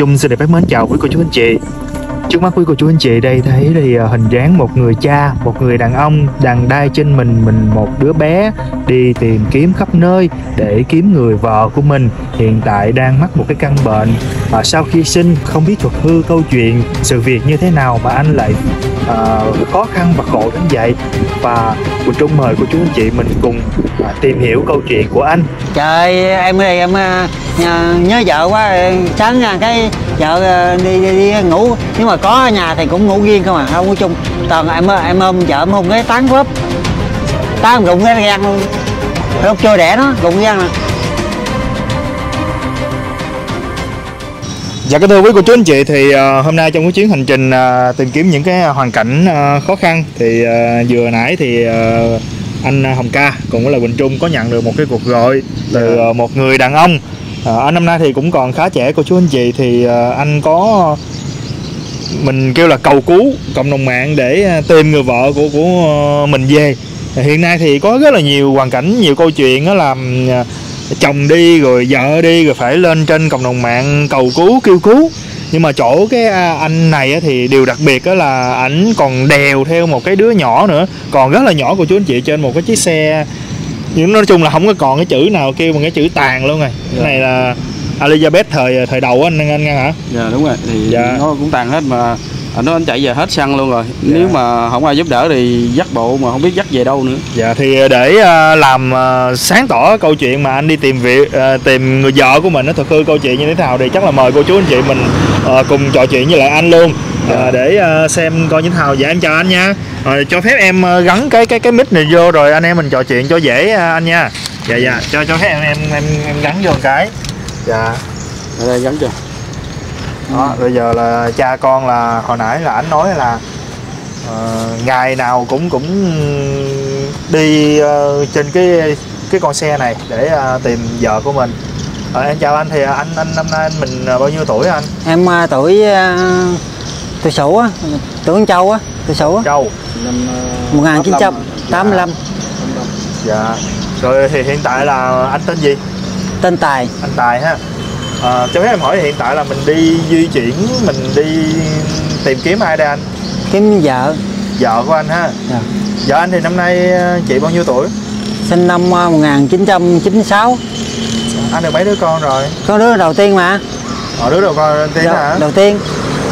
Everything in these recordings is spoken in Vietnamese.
Trung xin được phép mến chào quý cô chú anh chị. Trước mắt quý cô chú anh chị đây thấy thì à, hình dáng một người cha, một người đàn ông đang đai trên mình mình một đứa bé đi tìm kiếm khắp nơi để kiếm người vợ của mình. Hiện tại đang mắc một cái căn bệnh. Và sau khi sinh không biết thuật hư câu chuyện sự việc như thế nào mà anh lại Ờ, khó khăn và khổ đến vậy. Và Quỳnh Trung mời cô chú anh chị mình cùng uh, tìm hiểu câu chuyện của anh. Trời em đây em uh, nhớ vợ quá sáng uh, cái vợ uh, đi, đi, đi ngủ. Nếu mà có ở nhà thì cũng ngủ riêng không à không có chung. Toàn em em ôm vợ em hôn cái tán quấp tán rụng cái gan luôn. Lúc chơi đẻ nó rụng gan nè. Dạ kính thưa quý cô chú anh chị thì ờ, hôm nay trong cái chuyến hành trình ờ, tìm kiếm những cái hoàn cảnh ờ, khó khăn thì ờ, vừa nãy thì ờ, anh Hồng Ca cùng với là Quỳnh Trung có nhận được một cái cuộc gọi từ ờ, một người đàn ông. Ờ, anh năm nay thì cũng còn khá trẻ cô chú anh chị thì ờ, anh có mình kêu là cầu cứu cộng đồng mạng để ờ, tìm người vợ của của ờ, mình về. Hiện nay thì có rất là nhiều hoàn cảnh nhiều câu chuyện đó là ờ, chồng đi rồi vợ đi rồi phải lên trên cộng đồng mạng cầu cứu kêu cứu. Nhưng mà chỗ cái à, anh này thì điều đặc biệt đó là ảnh còn đèo theo một cái đứa nhỏ nữa còn rất là nhỏ của chú anh chị trên một cái chiếc xe. Nhưng nói chung là không có còn cái chữ nào kêu bằng cái chữ tàn luôn rồi. Cái Dạ. này là Elizabeth thời thời đầu á anh anh nghe hả? Dạ đúng rồi. Thì Dạ. nó cũng tàn hết mà anh nói anh chạy về hết xăng luôn rồi Dạ. nếu mà không ai giúp đỡ thì dắt bộ mà không biết dắt về đâu nữa Dạ thì để à, làm à, sáng tỏ câu chuyện mà anh đi tìm việc à, tìm người vợ của mình nó thật hư câu chuyện như thế nào thì chắc là mời cô chú anh chị mình à, cùng trò chuyện với lại anh luôn à, để à, xem coi như thế nào. Dạ em chào anh nha. Rồi cho phép em à, gắn cái cái cái mic này vô rồi anh em mình trò chuyện cho dễ à, anh nha. Dạ dạ cho cho phép em em em, em gắn vô một cái. Dạ. ở đây gắn cho Đó, bây giờ là cha con là hồi nãy là anh nói là ờ, ngày nào cũng cũng đi ờ, trên cái cái con xe này để ờ, tìm vợ của mình. Ờ, em chào anh thì anh anh năm nay anh mình bao nhiêu tuổi anh? em à, tuổi à, tuổi sửu á tuổi trâu á tuổi sửu á Châu. năm ờ, 1985 Dạ. Rồi thì hiện tại là anh tên gì? tên tài Anh Tài ha. Ờ, cho phép em hỏi hiện tại là mình đi di chuyển mình đi tìm kiếm ai đây anh? kiếm vợ Vợ của anh ha. Dạ. Vợ anh thì năm nay ờ, chị bao nhiêu tuổi? sinh năm à, 1996 Anh được mấy đứa con rồi? có đứa đầu tiên mà Ở đứa đầu con tiên đầu, hả? đầu tiên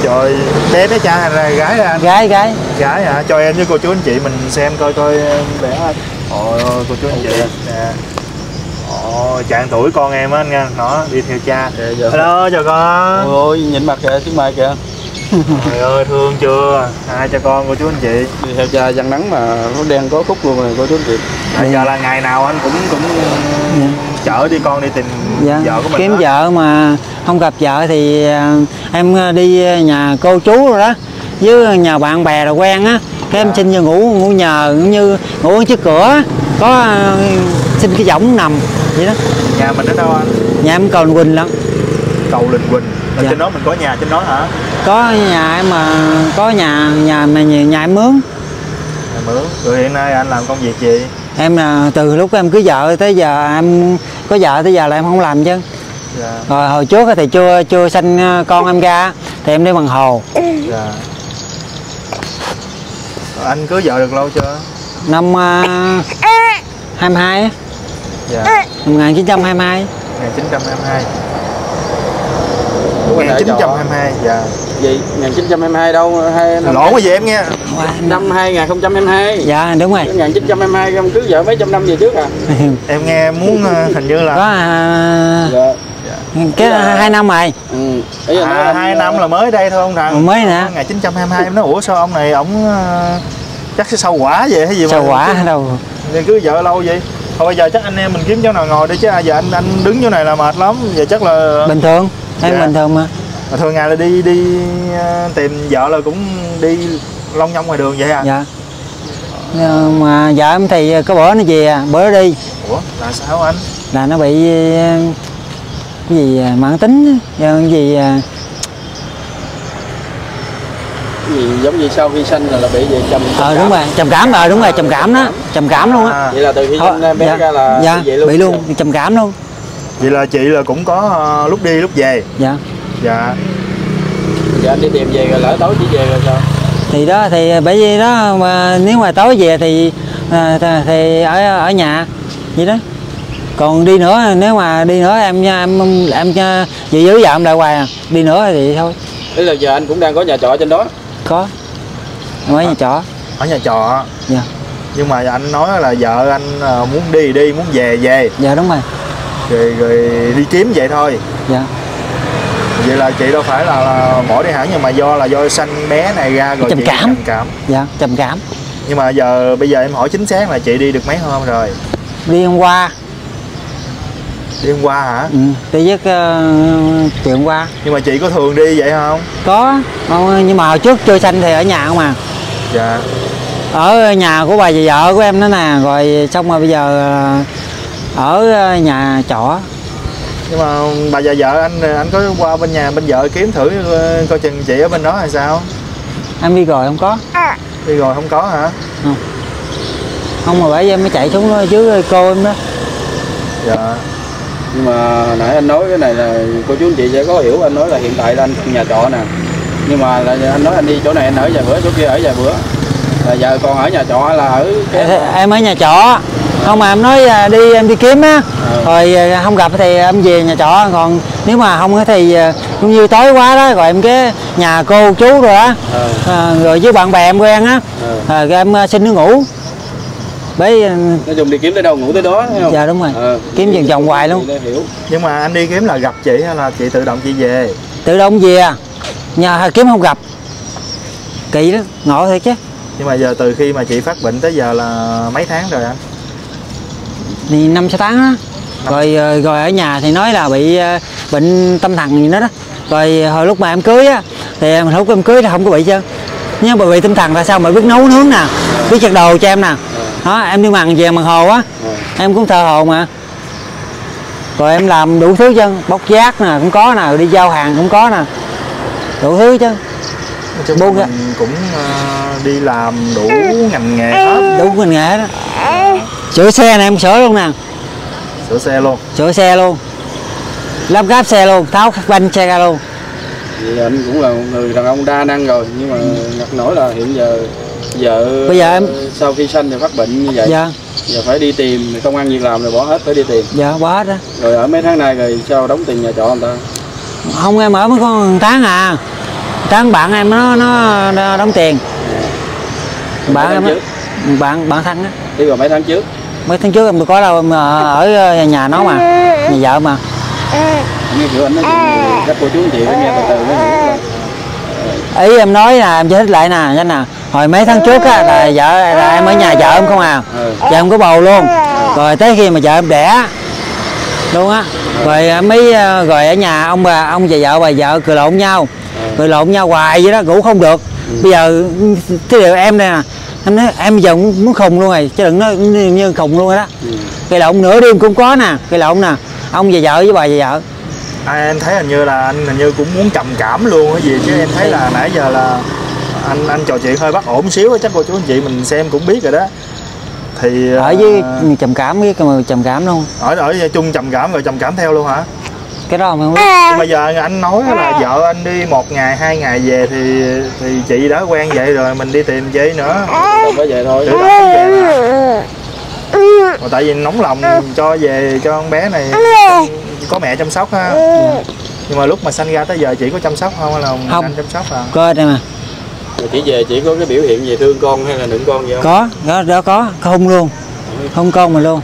Trời, bé bé trai hay là gái anh? gái gái Gái hả? Cho em với cô chú anh chị mình xem coi coi bé anh. Ôi ôi, cô chú anh chị nè. Ồ, chạng tuổi con em á anh nha, nó đi theo cha. Dạ, dạ. Hello, chào con. ôi ôi nhìn mặt kìa trước mai kìa Trời ơi, thương chưa? Hai cha con cô chú anh chị. đi theo cha răng nắng mà nó đen có khúc luôn rồi cô chú anh chị Bây giờ là ngày nào anh cũng cũng chở đi con đi tìm dạ. vợ của mình kiếm hết. vợ mà không gặp vợ thì à, em à, đi nhà cô chú rồi đó với nhà bạn bè rồi quen á cái em Dạ. xin vô ngủ ngủ nhờ cũng như ngủ ở trước cửa có à, xin cái võng nằm vậy đó Nhà mình ở đâu anh? nhà em còn quỳnh lắm Cầu Linh Quỳnh. Ở Dạ. trên đó mình có nhà trên đó hả? có nhà em mà có nhà nhà mà nhà, nhà em mướn Nhà mướn. Rồi hiện nay anh làm công việc gì? em là từ lúc em cưới vợ tới giờ em có vợ tới giờ là em không làm chứ Dạ. rồi hồi trước thì chưa chưa sanh à, con em ra thì em đi bằng hồ Dạ. Rồi Anh cưới vợ được lâu chưa? năm uh, 22 á, Dạ. năm 1922 1922. Ủa, hồi nãy chồng 1922. Dạ. gì 1922 đâu hai năm Lộn cái gì em nghe. năm 2022 dạ đúng rồi 1922 em cưới vợ mấy trăm năm về trước à Em nghe muốn ờ, hình như có là à, dạ cái hai năm rồi ừ. Ý à, hai năm là mới đây thôi ông thằng. mới nè Ngày 922 em nói ủa sao ông này ổng ờ, chắc sẽ sâu quả vậy hay gì mà sao quả đâu Thì cưới vợ lâu vậy? Thôi bây giờ chắc anh em mình kiếm chỗ nào ngồi đi chứ à, giờ anh anh đứng chỗ này là mệt lắm. Giờ chắc là bình thường em Dạ. bình thường mà Mà thường ngày là đi đi ờ, tìm vợ là cũng đi long nhong ngoài đường vậy à? dạ Nhưng mà vợ em thì có bữa nó về à, bữa đi Ủa là sao anh? là nó bị ờ, cái gì à, mãn tính á, cái gì à, gì giống như sau khi sanh là, là bị gì trầm ờ đúng rồi trầm cảm ờ đúng rồi trầm cảm đó trầm cảm luôn á À, vậy là từ khi sinh em bé dạ, ra là dạ, bị vậy luôn bị luôn trầm cảm luôn vậy là chị là cũng có ờ, lúc đi lúc về. dạ Dạ. anh đi tìm về rồi lỡ tối chỉ về rồi sao thì đó thì bởi vì đó mà nếu mà tối về thì à, th- thì ở ở nhà vậy đó còn đi nữa nếu mà đi nữa em em em, em chị giữ vợ em lại hoài à đi nữa thì thôi thế là giờ anh cũng đang có nhà trọ trên đó có. Em ở nhà trọ. Ở nhà trọ. Dạ. Nhưng mà anh nói là vợ anh ờ, muốn đi đi muốn về về. Dạ đúng rồi. Rồi, rồi đi kiếm vậy thôi. Dạ. Vậy là chị đâu phải là, là bỏ đi hẳn nhưng mà do là do sanh bé này ra rồi Trầm cảm. trầm cảm. Dạ trầm cảm. Nhưng mà giờ bây giờ em hỏi chính xác là chị đi được mấy hôm rồi? Đi hôm qua đi hôm qua hả? Ừ, đi với uh, chuyện hôm qua. Nhưng mà chị có thường đi vậy không? Có Ờ, nhưng mà hồi trước chưa sanh thì ở nhà không à. Dạ. Ở nhà của bà và vợ của em đó nè rồi xong rồi bây giờ ờ, ở ờ, nhà trọ. Nhưng mà bà già vợ anh anh có qua bên nhà bên vợ kiếm thử coi chừng chị ở bên đó hay sao? Em đi rồi không có. Đi rồi không có hả? Không mà bởi em mới chạy xuống dưới cô em đó. Dạ nhưng mà nãy anh nói cái này là cô chú anh chị sẽ có hiểu anh nói là hiện tại là anh nhà trọ nè. Nhưng mà là anh nói anh đi chỗ này anh ở vài bữa chỗ kia ở vài bữa. Là giờ còn ở nhà trọ là ở cái em ở nhà trọ. Không mà em nói à, đi em đi kiếm á. Ừ. rồi à, không gặp thì em về nhà trọ. Còn nếu mà không thì à, cũng như tối quá đó rồi em cái nhà cô chú rồi á. Ờ. à, rồi với bạn bè em quen á. Ờ. à, rồi em xin nó ngủ bởi à, nói chung đi kiếm tới đâu ngủ tới đó thấy không? Dạ đúng rồi. Ờ. kiếm vòng vòng hoài luôn. nhưng mà anh đi kiếm là gặp chị hay là chị tự động chị về? Tự động về à. nhà kiếm không gặp. Kỳ đó ngộ thiệt chứ. Nhưng mà giờ từ khi mà chị phát bệnh tới giờ là mấy tháng rồi anh? Thì năm sáu tháng đó. Rồi ờ, rồi ở nhà thì nói là bị ờ, bệnh tâm thần gì đó đó. Rồi hồi lúc mà em cưới á thì em lúc em cưới thì không có bị chứ. Nhưng mà bị tâm thần là sao mà biết nấu nướng nè biết chặt đồ cho em nè đó em đi mằng về mằng hồ á. Ờ. em cũng thợ hồ mà. Rồi em làm đủ thứ chân bóc giác nè cũng có nè. Đi giao hàng cũng có nè. Đủ thứ chứ. Là ra. mình cũng ờ, đi làm đủ ngành nghề hết. Đủ ngành nghề đó sửa xe này em sửa luôn nè. Sửa xe luôn. Sửa xe luôn. Lắp ráp xe luôn. Tháo các banh xe ra luôn. Thì anh cũng là một người đàn ông đa năng rồi. Nhưng mà ngặt nổi là hiện giờ vợ Bây giờ em- sau khi sanh thì phát bệnh như vậy. Dạ. Giờ phải đi tìm công ăn việc làm rồi bỏ hết phải đi tìm. Dạ bỏ hết đó rồi ở mấy tháng nay rồi sao đóng tiền nhà trọ người ta? Không em ở mới có một tháng à. Tháng bạn em nó nó, nó đóng tiền. Bạn Mấy em trước? bạn bạn thân á. Đi vào mấy tháng trước? Mấy tháng trước em có đâu em ở, ở nhà nó mà. Nhà vợ mà. Nghe kiểu anh nói chuyện các cô chú chị phải nghe từ từ mới hiểu ý em nói là em giải thích lại nè anh nè. Hồi mấy tháng trước á là vợ là em ở nhà vợ em không à. Ừ. vợ em có bầu luôn. Rồi tới khi mà vợ em đẻ luôn á. Rồi em mới ờ, rồi ở nhà ông bà ông và vợ bà vợ cười lộn nhau. Cười lộn nhau hoài vậy đó ngủ không được. Bây giờ cái điều em đây nè em nói em bây giờ muốn muốn khùng luôn rồi chứ đừng nói như, khùng luôn rồi đó. Ừ. cây lộn nửa đêm cũng có nè cây lộn nè. Ông và vợ với bà và vợ à, em thấy hình như là anh hình như cũng muốn trầm cảm luôn cái gì chứ em thấy là nãy giờ là anh anh trò chuyện hơi bất ổn xíu á, chắc cô chú anh chị mình xem cũng biết rồi đó. Thì ở với ờ, trầm cảm với cái trầm cảm luôn ở ở chung trầm cảm rồi trầm cảm theo luôn hả? Cái đó mà không biết. Nhưng mà giờ anh nói là vợ anh đi một ngày hai ngày về thì thì chị đã quen vậy rồi mình đi tìm chị nữa. Thôi. Tự động về mà. Mà tại vì nóng lòng cho về cho con bé này có mẹ chăm sóc ha. Nhưng mà lúc mà sanh ra tới giờ chị có chăm sóc không hay là Không. anh chăm sóc à? Coi đây mà. Rồi chỉ về chỉ có cái biểu hiện gì thương con hay là nựng con gì không? Có đó đó có. Không luôn. Không con mà luôn.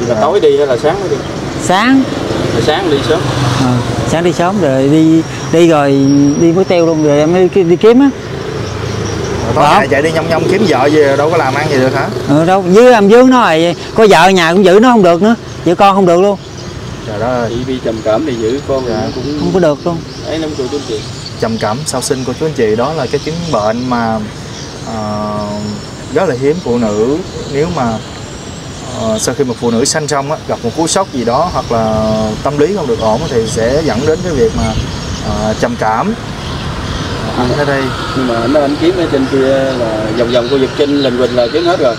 Nhưng mà tối đi hay là sáng mới đi? Sáng. Là sáng đi sớm. Ờ, sáng đi sớm rồi đi đi rồi đi mới teo luôn rồi em mới đi, đi kiếm á tối Đó. chạy đi nhông nhông kiếm vợ gì đâu có làm ăn gì được hả? Ừ, đâu dưới em dướng nó rồi có vợ ở nhà cũng giữ nó không được nữa giữ con không được luôn. Trời đất ơi. Chị bị trầm cảm thì giữ con Dạ. cũng không có được luôn. Ấy lắm cô chú anh chị. Trầm cảm sau sinh của chú anh chị đó là cái chứng bệnh mà ờ, rất là hiếm phụ nữ. Nếu mà ờ, sau khi một phụ nữ sanh xong á, gặp một cú sốc gì đó hoặc là tâm lý không được ổn thì sẽ dẫn đến cái việc mà ờ, trầm cảm anh ở đây. Nhưng mà anh nói anh kiếm ở trên kia là vòng vòng khu vực kinh lần quỳnh là kiếm hết rồi.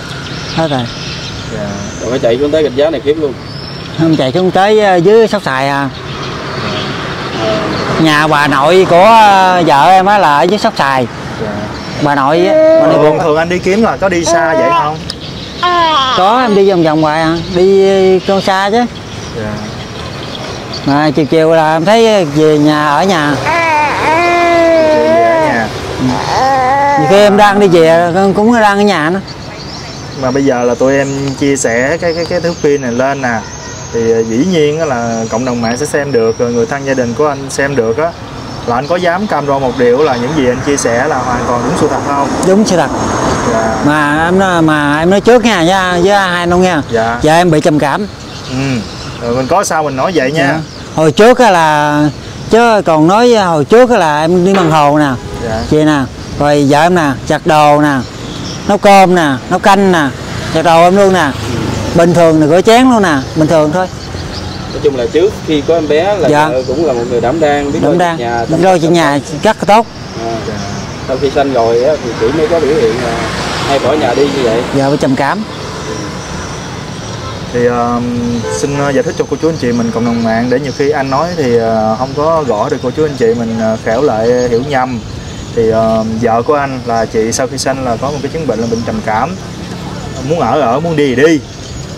Hết rồi. Dạ, rồi phải chạy xuống tới gạch giá này kiếm luôn. Không chạy xuống tới ờ, dưới sóc xài à. À, nhà bà nội của ờ, vợ em á là ở dưới sóc xài. Dạ. bà nội á bà nội thường thường anh đi kiếm là có đi xa vậy không? Có em đi vòng vòng hoài à. Đi con xa chứ. Dạ. mà chiều chiều là em thấy về nhà ở nhà Chị về ở nhà nhiều khi em đang đi về cũng đang ở nhà nữa mà bây giờ là tụi em chia sẻ cái cái cái thước phim này lên nè. Thì ờ, dĩ nhiên là cộng đồng mạng sẽ xem được rồi người thân gia đình của anh xem được á. Là anh có dám cam đoan một điều là những gì anh chia sẻ là hoàn toàn đúng sự thật không? Đúng sự thật. Dạ. Mà em nói mà em nói trước nha với, với hai ông nha. Dạ. Giờ em bị trầm cảm. Ừ. Rồi mình có sao mình nói vậy nha. Dạ. hồi trước á là chứ còn nói hồi trước á là em đi bằng hồ nè. Dạ. Chị nè rồi vợ em nè giặt đồ nè nấu cơm nè nấu canh nè giặt đồ em luôn nè. Bình thường là rửa chén luôn nè bình thường thôi. Nói chung là trước khi có em bé là Dạ. vợ cũng là một người đảm đang biết lo đang. việc nhà lo chuyện nhà rất là tốt. À, dạ. sau khi sanh rồi á, thì chị mới có biểu hiện là hay bỏ nhà đi như vậy. Giờ bị trầm cảm. Thì ờ, xin ờ, giải thích cho cô chú anh chị mình cộng đồng mạng để nhiều khi anh nói thì ờ, không có gõ được cô chú anh chị mình ờ, khéo lại hiểu nhầm thì ờ, vợ của anh là chị sau khi sanh là có một cái chứng bệnh là bệnh trầm cảm. Muốn ở ở muốn đi thì đi.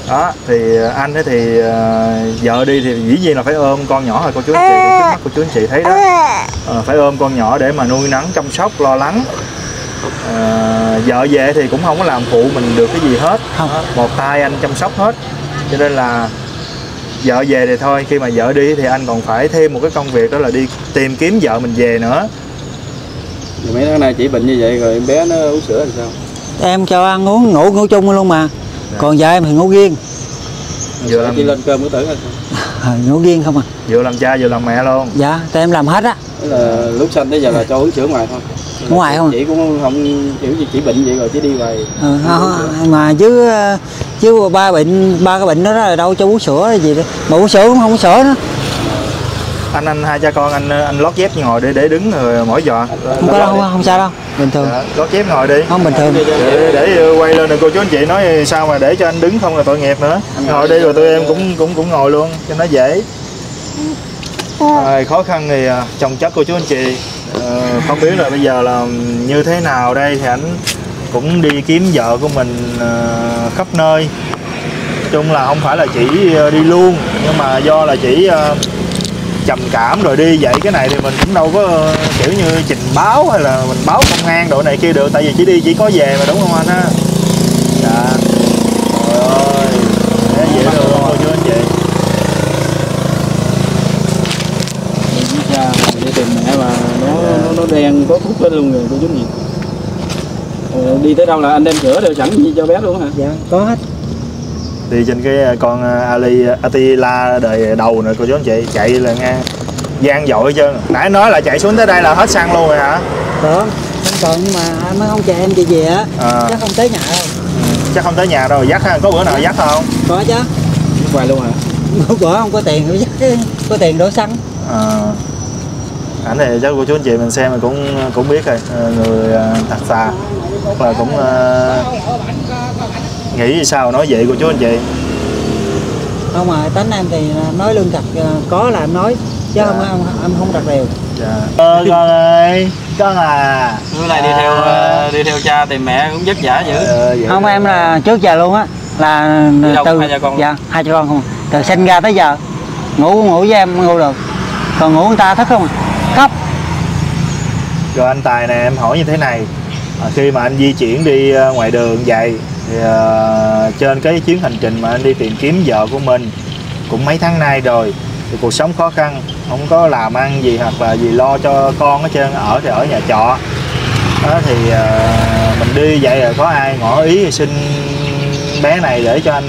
Đó thì anh ấy thì ờ, vợ đi thì dĩ nhiên là phải ôm con nhỏ rồi cô chú anh chị trước mắt cô chú anh chị thấy đó. Ờ, phải ôm con nhỏ để mà nuôi nấng chăm sóc lo lắng. Ờ, vợ về thì cũng không có làm phụ mình được cái gì hết. Không. Một tay anh chăm sóc hết. Cho nên là vợ về thì thôi khi mà vợ đi thì anh còn phải thêm một cái công việc đó là đi tìm kiếm vợ mình về nữa rồi mấy tháng nay chị bệnh như vậy rồi em bé nó uống sữa làm sao? Em cho ăn uống ngủ ngủ chung luôn mà. Dạ. còn vợ em thì ngủ riêng. Vừa làm chị lên cơm hay sao Ờ, ngủ riêng không à? Vừa làm cha vừa làm mẹ luôn. Dạ tại em làm hết á. Là lúc sanh tới giờ là cho uống sữa ngoài thôi. Uống ngoài không? chị cũng không kiểu gì chị bệnh vậy rồi chị đi hoài. Ừ, không, mà chứ ờ, chứ ba bệnh ba cái bệnh đó là đâu cho uống sữa gì đó. Mà uống sữa cũng không uống sữa nữa anh anh hai cha con anh anh lót dép ngồi để để đứng rồi mỗi giò. Không có đâu không, không sao đâu. Bình thường. Dạ, lót dép ngồi đi. Không bình thường. Để, để quay lên rồi cô chú anh chị nói sao mà để cho anh đứng không là tội nghiệp nữa. Ngồi đi rồi tụi em cũng cũng cũng ngồi luôn cho nó dễ. Rồi, khó khăn thì à, chồng chất cô chú anh chị Ờ, không biết là bây giờ là như thế nào đây thì anh cũng đi kiếm vợ của mình ờ, khắp nơi. Nói chung là không phải là chỉ ờ, đi luôn nhưng mà do là chỉ ờ, trầm cảm rồi đi vậy. Cái này thì mình cũng đâu có kiểu như trình báo hay là mình báo công an độ này kia được. Tại vì chỉ đi chỉ có về mà đúng không anh ha dạ. Trời ơi dễ thương không cô chú anh chị. Để tìm mẹ mà nó nó, nó đen có thuốc hết luôn rồi cô chú gì Ờ, đi tới đâu là anh đem sữa đều sẵn gì cho bé luôn hả? Dạ có hết đi trên cái ờ, con ờ, Ali Attila đời đầu nữa. Cô chú anh chị chạy là nghe gian dội hết trơn nãy nói là chạy xuống tới đây là hết xăng luôn rồi hả? Đó không còn nhưng mà mới không chờ em đi về á. À, chắc không tới nhà đâu. Chắc không tới nhà đâu dắt ha có bữa nào dắt không? Có chứ. Hoài luôn hả? Bữa bữa không có tiền dắt có tiền đổ xăng. À, ảnh thì chắc cô chú anh chị mình xem mình cũng cũng biết rồi. Ờ, người thật thà hoặc là cũng ờ, nghĩ sao? Nói vậy cô chú anh chị. Không mà tánh em thì nói lương thật ờ, có là em nói chứ Dạ. không em, em không đặt đều. Dạ. Ờ, con ơi con à. Bữa nay đi theo ờ, đi theo cha tìm mẹ cũng vất vả dữ. Ờ, không em là trước giờ luôn á là từ Hai cha con. dạ hai cha con không từ sinh ra tới giờ ngủ ngủ với em ngủ được. Còn ngủ người ta thức không cấp Rồi anh Tài nè em hỏi như thế này. À, Khi mà anh di chuyển đi ờ, ngoài đường vậy thì ờ, Trên cái chuyến hành trình mà anh đi tìm kiếm vợ của mình Cũng mấy tháng nay rồi Thì cuộc sống khó khăn Không có làm ăn gì hoặc là gì lo cho con hết trơn Ở thì ở nhà trọ đó thì ờ, mình đi vậy rồi có ai ngỏ ý thì xin bé này để cho anh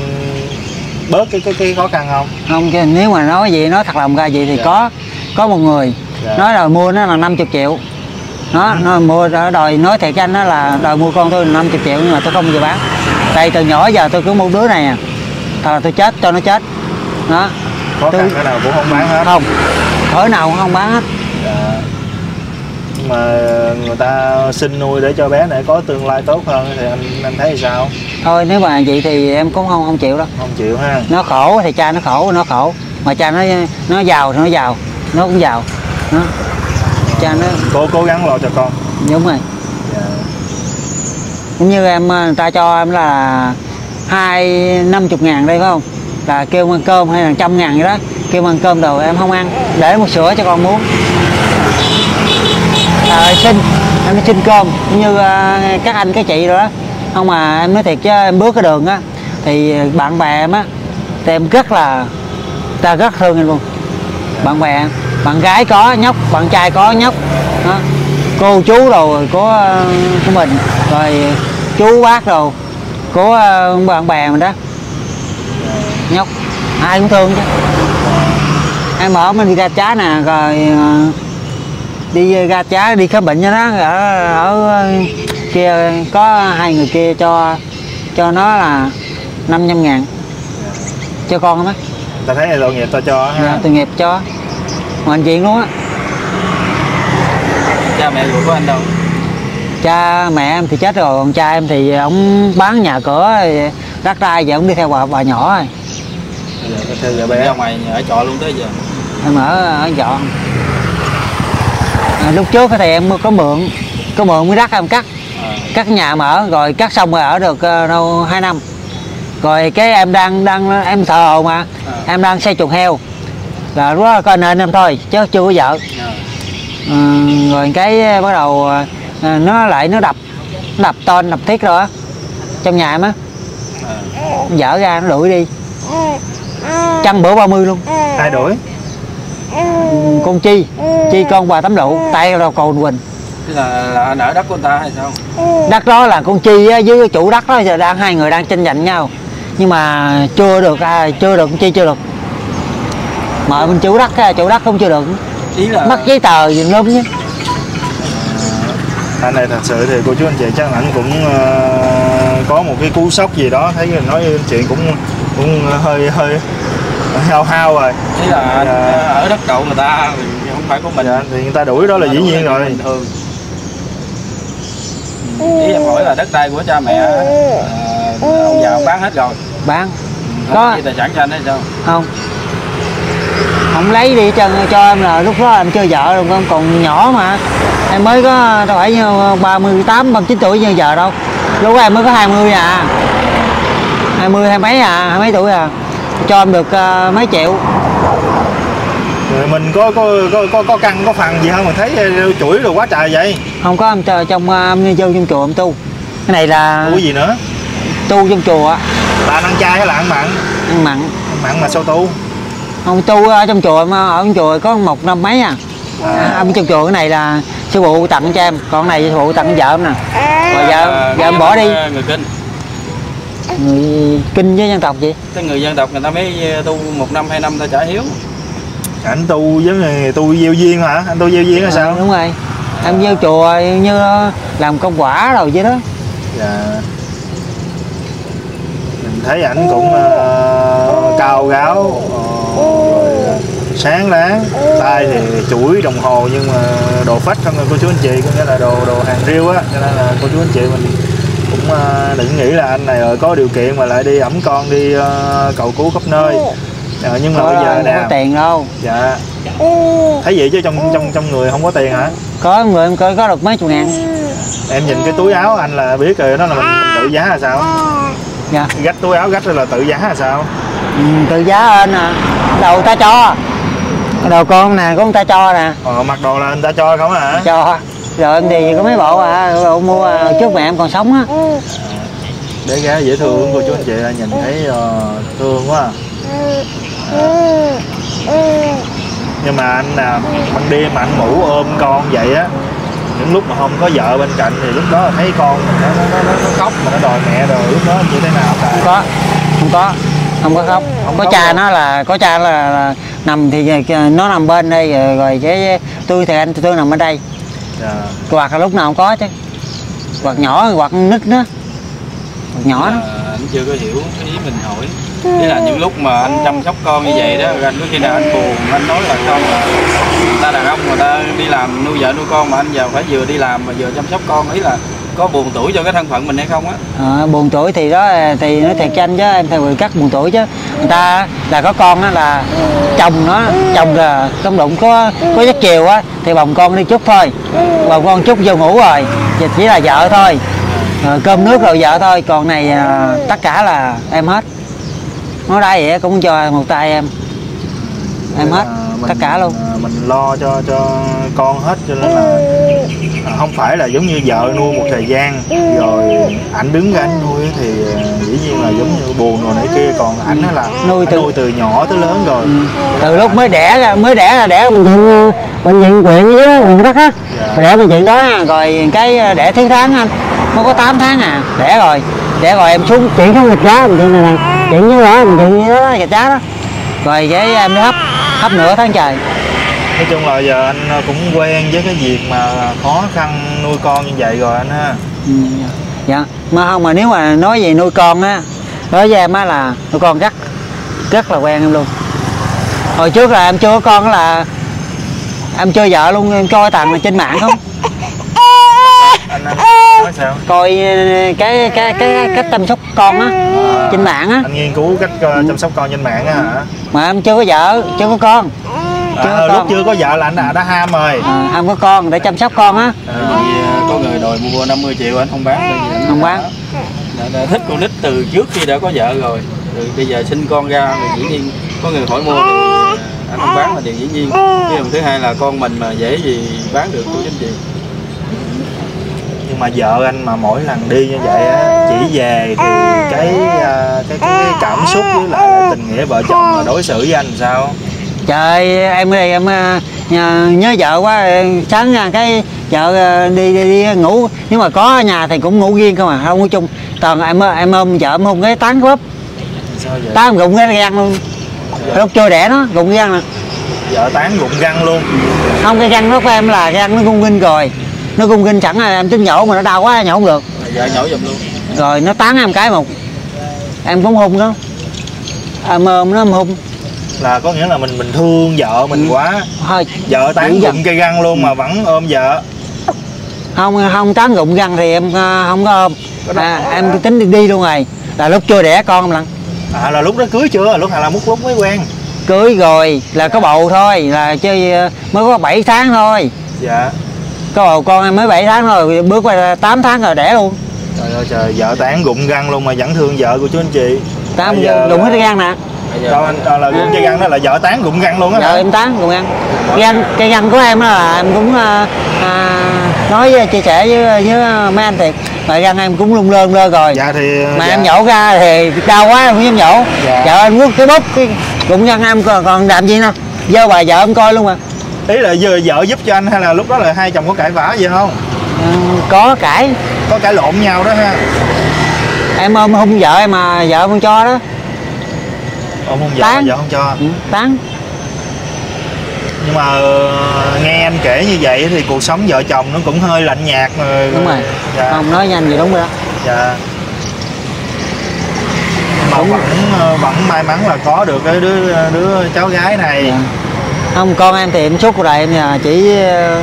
bớt cái cái cái khó khăn không? không chứ nếu mà nói gì nói thật lòng ra vậy thì Dạ. có có một người Dạ. nói là mua nó là 50 triệu nó nó mua đòi nói thiệt cho anh đó là đòi mua con tôi 50 triệu nhưng mà tôi không bao giờ bán tại từ nhỏ giờ tôi cứ mua đứa này à. Thật là tôi chết cho nó chết. Đó. Khó Tôi- khăn cái nào cũng không bán hết. không. Thổi nào cũng không bán hết. Dạ. Nhưng mà người ta xin nuôi để cho bé này có tương lai tốt hơn thì anh anh thấy sao? thôi nếu mà vậy thì em cũng không không chịu đâu. Không chịu ha. nó khổ thì cha nó khổ nó khổ. Mà cha nó nó giàu thì nó giàu nó cũng giàu. Đó. Cha nó cố cố gắng lo cho con. Đúng rồi cũng như em ờ, người ta cho em là hai năm chục ngàn đây phải không? Là kêu ăn cơm hay là trăm ngàn gì đó. Kêu ăn cơm đồ em không ăn. Để một sữa cho con muốn. À, xin em xin cơm. Cũng như uh, các anh các chị rồi đó. Không mà em nói thiệt chứ em bước cái đường á thì bạn bè em á thì em rất là ta rất thương em luôn. Bạn bè bạn gái có nhóc bạn trai có nhóc đó cô chú rồi của ờ, của mình. Rồi chú bác rồi của ờ, bạn bè mình đó. Nhóc ai cũng thương chứ. Em ở mình đi ra trái nè rồi ờ, đi ra trái đi khám bệnh cho nó. Ở ở kia có hai người kia cho cho nó là 500 ngàn. Cho con không á ta thấy là tội nghiệp ta cho ha. dạ, tội nghiệp cho. Hoàn chuyện luôn á cha mẹ ruột của anh đâu? Cha mẹ em thì chết rồi còn cha em thì ông bán nhà cửa đất đai giờ ông đi theo bà, bà nhỏ rồi. Giờ theo vợ bé ra ngoài ở trọ luôn tới giờ. Em ở ở dọn à, lúc trước thì em có mượn có mượn mới đất em cắt. À, cắt nhà mở rồi cắt xong rồi ở được uh, đâu hai năm. Rồi cái em đang đang em thờ hồ mà. À. em đang xây chuồng heo. Là lúc đó có nên em thôi chứ chưa có vợ. À. Ừ, rồi cái bắt đầu à, nó lại nó đập nó đập tên đập thiết rồi á trong nhà em á. Dở ra nó đuổi đi. Chăn bữa 30 luôn. Ai đuổi con chi chi con bà tắm lụ tay đầu cầu quỳnh. Tức là, là anh ở đất của người ta hay sao? Đất đó là con chi á, với chủ đất đó giờ đang hai người đang tranh giành nhau. Nhưng mà chưa được à, chưa được con chi chưa được. Mà bên chủ đất á, chủ đất không chưa được ý là mất giấy tờ gì lắm chứ anh này thật sự thì cô chú anh chị chắc anh cũng ờ, có một cái cú sốc gì đó thấy nói chuyện cũng cũng hơi hơi hao hao rồi. Ý là anh Dạ. ở đất cậu người ta thì không phải của mình. Dạ, thì người ta đuổi đó là dĩ nhiên rồi. bình thường. Ý em hỏi là đất đai của cha mẹ à, ông già ông bán hết rồi. Bán. Có. Có. gì tài sản cho anh hay sao không không lấy đi cho cho em là lúc đó em chưa vợ rồi con còn nhỏ mà. Em mới có đâu phải như ba mươi tám ba chín tuổi như giờ đâu. Lúc đó em mới có 20 à. 20 hai mấy à hai mấy tuổi à. Cho em được ờ, mấy triệu. Rồi mình có có có có, có căn có phần gì không? Mà thấy ờ, chuỗi rồi quá trời vậy. Không có em chờ trong ờ, em vô trong chùa em tu. Cái này là Ủa gì nữa? tu trong chùa là ăn chay hay là ăn mặn? Ăn mặn. Ăn mặn mà sao tu không tu ở trong chùa em ở trong chùa có một năm mấy à? À. ở trong chùa cái này là sư phụ tặng cho em còn này sư phụ tặng vợ em nè. Rồi vợ, À, vợ em bỏ đi. người kinh. Người kinh với dân tộc vậy cái người dân tộc người ta mới tu một năm hai năm ta trả hiếu anh tu với người tu gieo duyên hả? Anh tu gieo duyên hay sao? Ờ, đúng rồi. Em vô chùa như làm công quả rồi vậy đó. Dạ thấy ảnh cũng ờ, cao gáo rồi ờ, sáng láng. Tay thì chuỗi đồng hồ nhưng mà đồ phách không cô chú anh chị có nghĩa là đồ đồ hàng riêu á cho nên là cô chú anh chị mình cũng ờ, đừng nghĩ là anh này ờ, có điều kiện mà lại đi ẩm con đi ờ, cầu cứu khắp nơi. Ờ, nhưng mà có, bây giờ nè có tiền đâu. Dạ. Thấy vậy chứ trong trong trong người không có tiền hả? Có người em có, có được mấy chục ngàn. Em nhìn cái túi áo anh là biết rồi đó là mình, mình tự giá là sao dạ. Gách túi áo gách là tự giá là sao? Ừ, tự giá lên nè. Đầu ta cho. Đầu con nè có người ta cho nè. Ờ, mặc đồ là anh ta cho không hả? Cho. Rồi em thì có mấy bộ à? Bộ mua à, trước mẹ em còn sống á. Bé gái dễ thương cô chú anh chị nhìn thấy ờ, thương quá à. nhưng mà anh là ban đêm mà anh ngủ ôm con vậy á những lúc mà không có vợ bên cạnh thì lúc đó thấy con nó, nó, nó, nó, khóc mà nó đòi mẹ rồi. Lúc đó chị thế nào không có. Không có. Không có khóc. Không có khóc cha luôn. nó là có cha là, là nằm thì nó nằm bên đây rồi, rồi cái tôi thì anh tôi nằm bên đây. Dạ. quạt là lúc nào cũng có chứ. Quạt nhỏ quạt nít nữa. Quạt nhỏ đó. À, anh chưa có hiểu cái ý mình hỏi Thế là những lúc mà anh chăm sóc con như vậy đó anh có khi nào anh buồn anh nói là con là người ta đàn ông người ta đi làm nuôi vợ nuôi con mà anh giờ phải vừa đi làm mà vừa chăm sóc con ý là có buồn tuổi cho cái thân phận mình hay không á? À, buồn tuổi thì đó thì nói thiệt cho anh chứ em theo người cắt buồn tuổi chứ. Người ta là có con á là chồng nó chồng là công đụng có có giấc chiều á thì bồng con đi chút thôi. Bồng con chút vô ngủ rồi chỉ là vợ thôi. Ờ, cơm nước rồi vợ thôi còn này à, tất cả là em hết nói đây vậy cũng cho một tay em. Em hết mình- tất cả luôn. à, mình lo cho cho con hết cho nên là à, không phải là giống như vợ nuôi một thời gian rồi ảnh đứng ra ảnh nuôi thì à, dĩ nhiên là giống như buồn rồi này kia còn ảnh á là Nuôi từ- nuôi từ nhỏ tới lớn rồi. Từ lúc mới đẻ ra mới đẻ là đẻ bệnh viện bệnh viện quyện với huyện đất á. Dạ. đẻ bệnh viện đó rồi cái đẻ thứ tháng anh. Mới có 8 tháng à đẻ rồi. Đẻ rồi em xuống chuyển xuống gạch giá bệnh viện này nè chuyển xuống đó bệnh viện đó gạch giá đó. Rồi cái em đi hấp hấp nửa tháng trời. Nói chung là giờ anh cũng quen với cái việc mà khó khăn nuôi con như vậy rồi anh ha. Ừ, dạ. Mà không mà nếu mà nói về nuôi con á đối với em á là nuôi con rất rất là quen em luôn. Hồi trước là em chưa có con là em chơi vợ luôn em coi là trên mạng không anh, anh nói sao? Coi ờ, cái cái cái cách chăm sóc con á À, trên mạng á. Anh nghiên cứu cách ờ, chăm sóc con trên mạng á hả? Mà em chưa có vợ chưa có con. Chưa à, có lúc con. chưa có vợ là anh đã, đã ham rồi. À, không có con để chăm sóc con á. À, à, có người đòi mua 50 triệu anh không bán tại vì anh Không bán. đã, đã thích con nít từ trước khi đã có vợ rồi. Rồi bây giờ sinh con ra rồi dĩ nhiên có người hỏi mua thì à, anh không bán là điều dĩ nhiên. Cái thứ hai là con mình mà dễ gì bán được của chính chị nhưng mà vợ anh mà mỗi lần đi như vậy á chỉ về thì cái à, cái, cái, cảm xúc với lại tình nghĩa vợ chồng mà đối xử với anh sao? Trời em đây em nhờ, nhớ vợ quá sáng cái vợ ờ, đi, đi đi ngủ. Nếu mà có ở nhà thì cũng ngủ riêng không à không có chung. Toàn em em ôm vợ em hôn cái tán vậy? Tán gụng cái răng luôn. Lúc chưa đẻ nó cái răng nè vợ tán gụng răng luôn. Không cái răng đó của em là răng nó gung kinh rồi nó gung kinh sẵn là em tính nhổ mà nó đau quá nhổ không được. Vợ nhổ giùm luôn. Rồi nó tán em cái một. Em cũng hung nó em ôm nó em hung. Là có nghĩa là mình mình thương vợ mình quá. Thôi vợ tán rồi. cây răng luôn mà vẫn ôm vợ. Không không tán gụng răng thì em ờ, không có ôm. À, em tính đi, đi luôn rồi. Là lúc chưa đẻ con lận. À là lúc đó cưới chưa? Lúc hay là lúc lúc mới quen? Cưới rồi là có bầu thôi là chơi mới có 7 tháng thôi. Dạ có bầu con em mới 7 tháng thôi bước qua 8 tháng rồi đẻ luôn. Trời ơi trời vợ tán gụng răng luôn mà vẫn thương vợ của chú anh chị. Tám giờ gụng hết cái răng nè Đâu anh à, là gụng cây răng đó là vợ tán gụng răng luôn á hả? em tán gụng răng răng cái răng của em đó là em cũng à, nói với chia sẻ với với mấy anh thiệt. Mà răng em cũng lung lơ lơ rồi. Dạ thì mà dạ. em nhổ ra thì đau quá em không dám nhổ. Dạ. vợ em quất cái bút cái gụng răng em còn, còn làm gì đâu dơ bà vợ em coi luôn mà ý là giờ vợ giúp cho anh hay là lúc đó là hai chồng có cãi vã gì không? Ừ, có cãi. Có cãi lộn nhau đó ha. Em ôm hung vợ em mà vợ không cho đó. Ông không vợ Tán. vợ không cho. Ừ, tán. Nhưng mà ờ, nghe anh kể như vậy thì cuộc sống vợ chồng nó cũng hơi lạnh nhạt rồi đúng rồi. Dạ. Không nói nhanh gì đúng rồi đó. Dạ. Nhưng mà vẫn ờ, vẫn may mắn là có được cái đứa đứa cháu gái này. Dạ. Không con em thì em suốt cuộc đời em giờ chỉ ờ,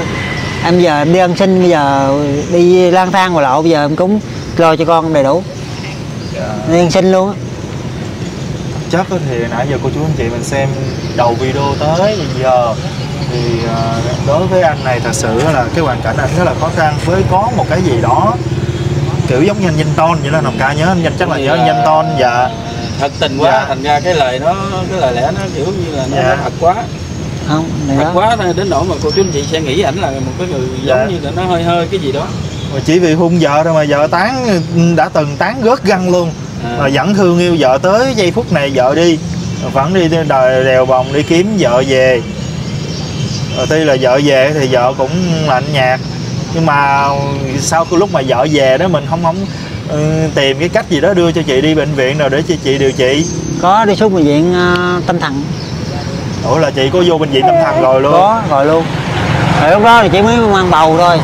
em giờ em đi ăn xin bây giờ đi lang thang ngoài lộ bây giờ em cũng lo cho con đầy đủ đi ăn xin luôn á chắc thì nãy giờ cô chú anh chị mình xem đầu video tới giờ thì ờ, đối với anh này thật sự là cái hoàn cảnh anh rất là khó khăn với có một cái gì đó kiểu giống như anh Danh Tôn vậy đó Hồng ca nhớ anh Danh chắc là nhớ anh Danh Tôn và thật tình quá Dạ. thành ra cái lời nó cái lời lẽ nó kiểu như là nó, Dạ. nó thật quá không thật quá đến nỗi mà cô chú anh chị sẽ nghĩ ảnh là một cái người Dạ. giống như là nó hơi hơi cái gì đó. Mà chỉ vì hung vợ thôi mà vợ tán đã từng tán rớt găng luôn. À. mà vẫn thương yêu vợ tới giây phút này vợ đi. Vẫn đi đòi đèo bồng đi kiếm vợ về. Rồi tuy là vợ về thì vợ cũng lạnh nhạt. Nhưng mà sau cái lúc mà vợ về đó mình không không ừ, tìm cái cách gì đó đưa cho chị đi bệnh viện rồi để cho chị điều trị. Có đi xuống bệnh viện ờ, tâm thần ủa là chị có vô bệnh viện tâm thần rồi luôn. Có rồi luôn. Rồi lúc đó thì chỉ mới mang bầu thôi.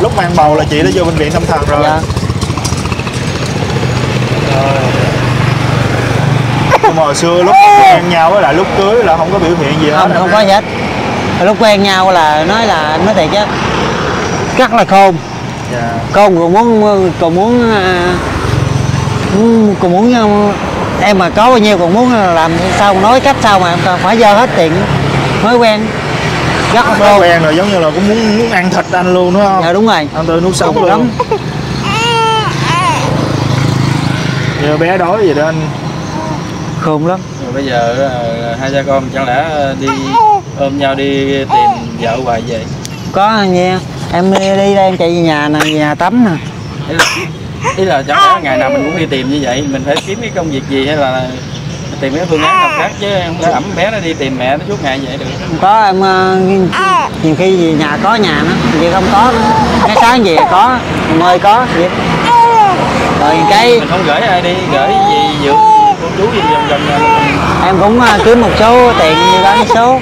Lúc mang bầu là chị đã vô bệnh viện tâm thần rồi. Dạ. Nhưng mà hồi xưa lúc quen nhau với lại lúc cưới là không có biểu hiện gì hết không không có gì hết. Lúc quen nhau là nói là nói thiệt chứ. Rất là khôn. Dạ. Con còn muốn còn muốn à, muốn- còn muốn à, em mà có bao nhiêu còn muốn làm sao nói cách sao mà em phải dơ hết tiền mới quen. Rất luôn quen rồi giống như là cũng muốn muốn ăn thịt anh luôn đúng không? Dạ đúng rồi. Ăn tươi nuốt sống luôn. lắm. giờ bé đói gì đó anh? Khùng lắm. Rồi bây giờ ờ, hai cha con chẳng lẽ đi ôm nhau đi tìm vợ hoài vậy? Có nha. Em đi đi đây em chạy về nhà nè nhà tắm nè ý là, chẳng lẽ ngày nào mình cũng đi tìm như vậy mình phải kiếm cái công việc gì hay là tìm cái phương án nào khác chứ không thể ẩm bé nó đi tìm mẹ nó suốt ngày vậy được. Không có em ờ, nhiều khi về nhà có nhà nó vậy không có cái sáng về có mời có vậy. Rồi cái mình không gửi ai đi gửi gì dược cô chú gì vòng vòng em cũng ờ, kiếm một số tiền như bán số.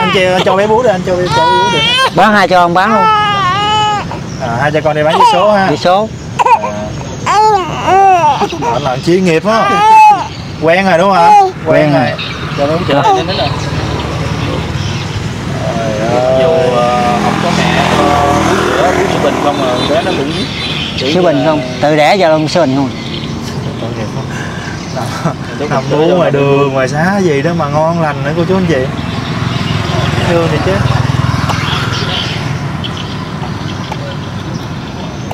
Anh cho, cho bé bú đi anh cho bé cho bú đi. Bán hai cho ông bán luôn. À, hai cha con đi bán vé số ha đi số anh là chuyên nghiệp á. Quen rồi đúng không Quen rồi. cho nó uống là dù ờ, không có mẹ ờ, sữa sữa bình không mà bé nó cũng như bình không? Tự đẻ giờ luôn. Số bình không Đúng nằm bú ngoài đường ngoài xá gì đó mà ngon lành nữa cô chú anh chị. Thương thì chứ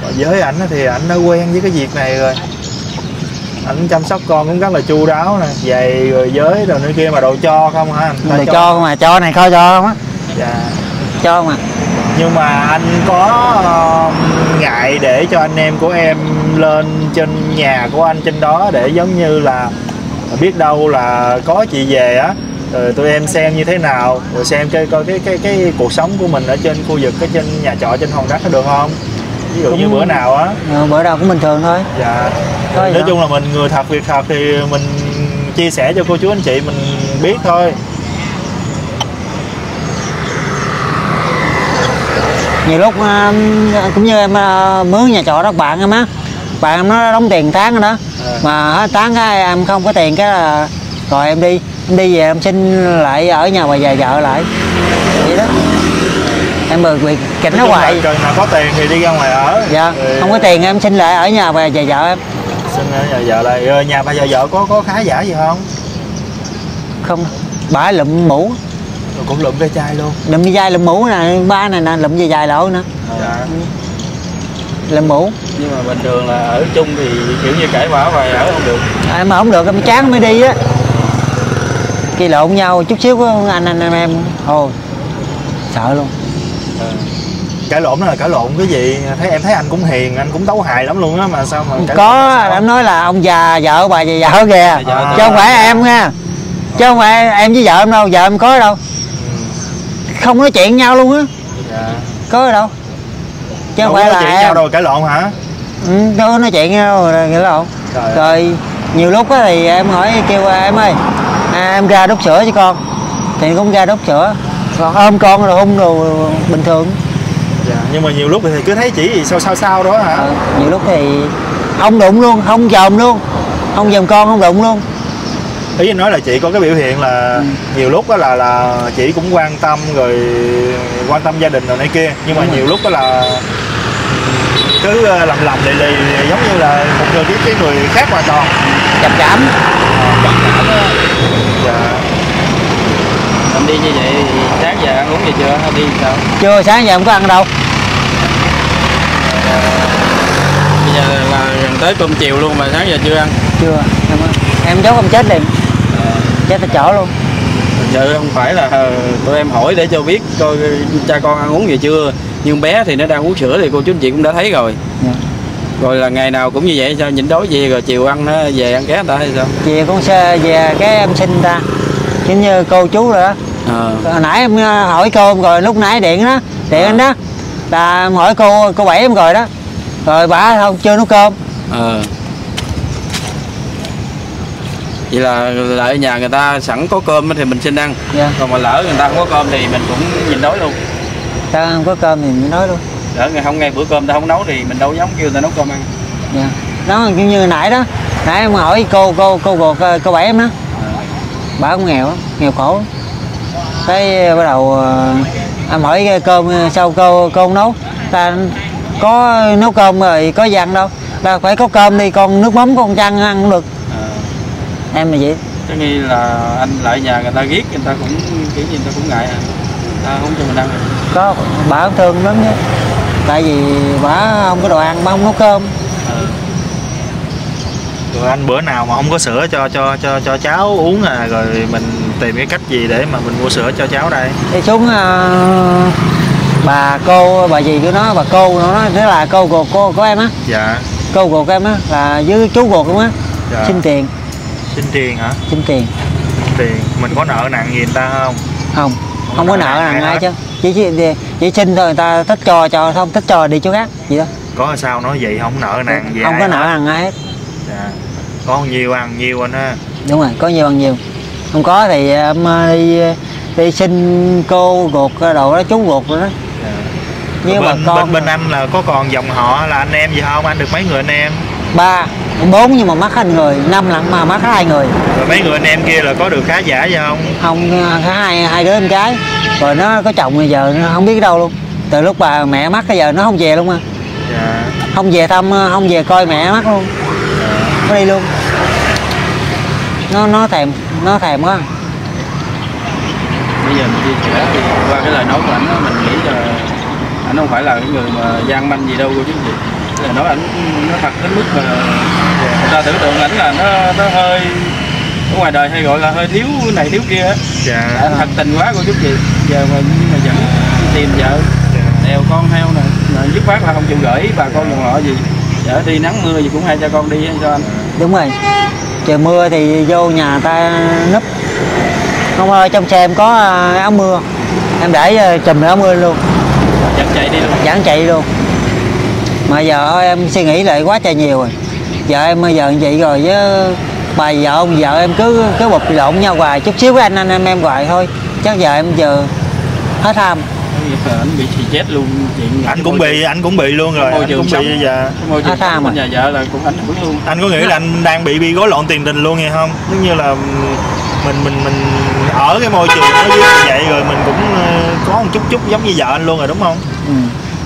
Còn với ảnh thì ảnh đã quen với cái việc này rồi ảnh chăm sóc con cũng rất là chu đáo nè giày rồi giới rồi nữa kia mà đồ cho không hả anh? Mà cho mà cho này khó cho không á? Dạ. cho mà nhưng mà anh có ờ, ngại để cho anh em của em lên trên nhà của anh trên đó để giống như là biết đâu là có chị về á. Rồi tụi em xem như thế nào rồi xem cái coi cái cái cái cuộc sống của mình ở trên khu vực cái trên nhà trọ trên hòn đất có được không ví dụ như Cũng- bữa nào á. Ờ, bữa đâu cũng bình thường thôi. Dạ. Gì nói chung là mình người thật việc thật thì mình chia sẻ cho cô chú anh chị mình biết thôi. Nhiều lúc ờ, cũng như em ờ, mướn nhà trọ đó bạn em á bạn em nó đóng tiền tháng rồi đó. À. mà hết tháng cái em không có tiền cái là rồi em đi. Em đi về em xin lại ở nhà bà già vợ lại. Vậy đó em bực việc kịch nó hoài. cần nào có tiền thì đi ra ngoài ở. Dạ Rồi- không có tiền em xin lại ở nhà bà già vợ em. Xin ở nhà vợ lại. Nhà bà vợ vợ có có khá giả gì không? Không bả lụm mũ. Rồi cũng lượm ve chai luôn. Lụm dây lụm mũ nè ba này nè lụm dây dài lộ nữa. Dạ. Lụm mũ. Nhưng mà bình thường là ở chung thì kiểu như cãi vã và ở không được. À, mà không được em chán mới đi á. Khi lộn nhau chút xíu có anh anh em em. Ôi sợ luôn Cãi lộn đó là cãi lộn cái gì? Thấy em thấy anh cũng hiền anh cũng tấu hài lắm luôn á mà sao mà cãi có lộn? em nói là ông già vợ bà già vợ kìa. Dạ. chứ không phải em nha chứ không phải em với vợ em đâu vợ em có đâu. Không nói chuyện nhau luôn á. Dạ. có đâu. Chứ đâu không phải nói là chuyện em. nhau đâu cãi lộn hả? Ừ, đâu có nói chuyện nhau rồi Trời ơi. rồi nhiều lúc á thì em hỏi kêu em ơi à, em ra đút sữa cho con. Thì cũng ra đút sữa còn ôm con rồi hung đồ bình thường dạ. nhưng mà nhiều lúc thì cứ thấy chỉ gì sao sao sao đó hả Ờ, nhiều lúc thì không đụng luôn không chồm luôn không dòm con không đụng luôn ý nói là chị có cái biểu hiện là Ừ. nhiều lúc đó là là chị cũng quan tâm rồi quan tâm gia đình rồi này kia nhưng mà Đúng rồi. nhiều lúc đó là cứ ờ, lầm lầm lì lì giống như là một người cái cái người khác hoàn toàn chậm chậm dạ anh đi như vậy thì sáng giờ ăn uống gì chưa? Hay đi sao? Chưa sáng giờ không có ăn đâu. Bây giờ là gần tới cơm chiều luôn mà sáng giờ chưa ăn. Chưa em em giấu không chết liền. Chết tại chỗ luôn. Giờ không phải là ờ, tụi em hỏi để cho biết coi cha con ăn uống gì chưa. Nhưng bé thì nó đang uống sữa thì cô chú anh chị cũng đã thấy rồi. Dạ. rồi là ngày nào cũng như vậy sao nhịn đói gì rồi chiều ăn nó về ăn ké người ta hay sao? Về con xe về cái em sinh ta giống như cô chú rồi đó. Ờ. Hồi nãy em ờ, hỏi cô em rồi lúc nãy điện đó điện anh đó. Là em hỏi cô cô bảy em rồi đó. Rồi bà không chưa nấu cơm. Ờ. Vậy là lại nhà người ta sẵn có cơm thì mình xin ăn. Dạ. Còn mà lỡ người ta không có cơm thì mình cũng nhịn đói luôn. Ta không có cơm thì mình nói luôn. Lỡ ngày không ngay bữa cơm ta không nấu thì mình đâu dám kêu ta nấu cơm ăn. Dạ. Đó kiểu như nãy đó nãy em hỏi cô cô cô cô cô, cô bảy em đó bà cũng nghèo nghèo khổ. Cái bắt đầu ờ, em hỏi cái cơm sao cô không nấu? Ta có nấu cơm rồi có ăn đâu. Là phải có cơm đi con nước mắm con chăn ăn cũng được. À, em là vậy cái nghi là anh lại nhà người ta ghét người ta cũng kiểu gì người ta cũng ngại à. Người ta không cho mình ăn. Có bà cũng thương lắm chứ. Tại vì bà không có đồ ăn bà không nấu cơm. Rồi anh bữa nào mà không có sữa cho cho cho cho cháu uống à rồi mình tìm cái cách gì để mà mình mua sữa cho cháu đây? Đi xuống à, bà cô bà gì của nó bà cô nó thế là cô ruột cô của em á. Dạ. Cô ruột em á là với chú ruột luôn á. Dạ. Xin tiền. Xin tiền hả? Xin tiền. Tiền. Mình có nợ nặng gì người ta không? Không. Không có nợ là ai hết. chứ. Chỉ, chỉ chỉ xin thôi người ta thích cho cho không thích cho đi chỗ khác gì đó có sao nói vậy không nợ nặng gì không có nợ hàng ai hết. Dạ. Có nhiều ăn nhiều anh ha. Đúng rồi có nhiều bằng nhiều. Không có thì em ờ, đi đi xin cô ruột đồ đó chú ruột rồi đó. Dạ. như bà bên, con bên bên anh là có còn dòng họ là anh em gì không? Anh được mấy người anh em? Ba bốn nhưng mà mắc hai người năm lận mà mắc hai người. Rồi mấy người anh em kia là có được khá giả gì không? Không ờ, hai hai đứa em gái. Rồi nó có chồng bây giờ nó không biết đâu luôn. Từ lúc bà mẹ mắc bây giờ nó không về luôn mà. Dạ. Không về thăm ờ, không về coi mẹ mắc luôn nó đi luôn. Nó nó thèm nó thèm quá. Bây giờ mình chia sẻ thì qua cái lời nói của anh á, mình nghĩ là anh không phải là cái người mà gian manh gì đâu cô chú chị lời nói ảnh nó thật đến mức mà người ta tưởng tượng ảnh là nó nó hơi ở ngoài đời hay gọi là hơi thiếu này thiếu kia á. Dạ. Thật tình quá cô chú chị giờ mà nhưng mà vẫn tìm vợ đèo con heo nè dứt khoát là không chịu gửi bà con dòng họ gì chở đi nắng mưa gì cũng hay cho con đi cho anh. Đúng rồi. Trời mưa thì vô nhà ta núp. Không ơi trong xe em có à, áo mưa. Em để à, chùm áo mưa luôn. Dẫn chạy đi luôn. Dẫn chạy luôn. Mà giờ em suy nghĩ lại quá trời nhiều rồi. Vợ em bây giờ như vậy rồi với bà vợ ông vợ em cứ cứ bụp lộn nhau hoài. Chút xíu với anh anh em em hoài thôi. Chắc giờ em giờ hết ham anh bị xì chết luôn chuyện anh cũng bị anh cũng bị luôn rồi môi anh trường cũng sống. bị cái môi trường À, sống mà? bên nhà vợ là cũng ảnh hưởng luôn. Anh có nghĩ là anh đang bị bị rối loạn tiền đình luôn hay không? Giống như là mình mình mình ở cái môi trường nó như vậy rồi mình cũng ờ, có một chút chút giống như vợ anh luôn rồi đúng không? Ừ.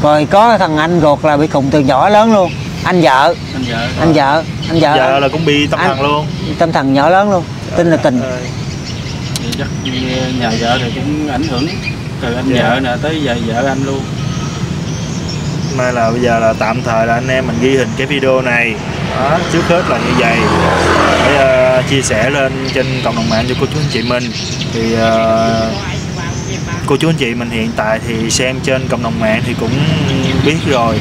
rồi có thằng anh ruột là bị khùng từ nhỏ lớn luôn. Anh vợ. Anh vợ. Anh vợ anh vợ. Vợ là cũng bị tâm Anh- thần luôn. tâm thần nhỏ lớn luôn. Tin là tình. Ơi. chắc nhà vợ thì cũng ảnh hưởng từ anh Dạ. vợ nè tới giờ vợ anh luôn. Mà là bây giờ là tạm thời là anh em mình ghi hình cái video này. Đó, trước hết là như vậy. Để ờ, chia sẻ lên trên cộng đồng mạng cho cô chú anh chị mình. Thì ờ, cô chú anh chị mình hiện tại thì xem trên cộng đồng mạng thì cũng biết rồi.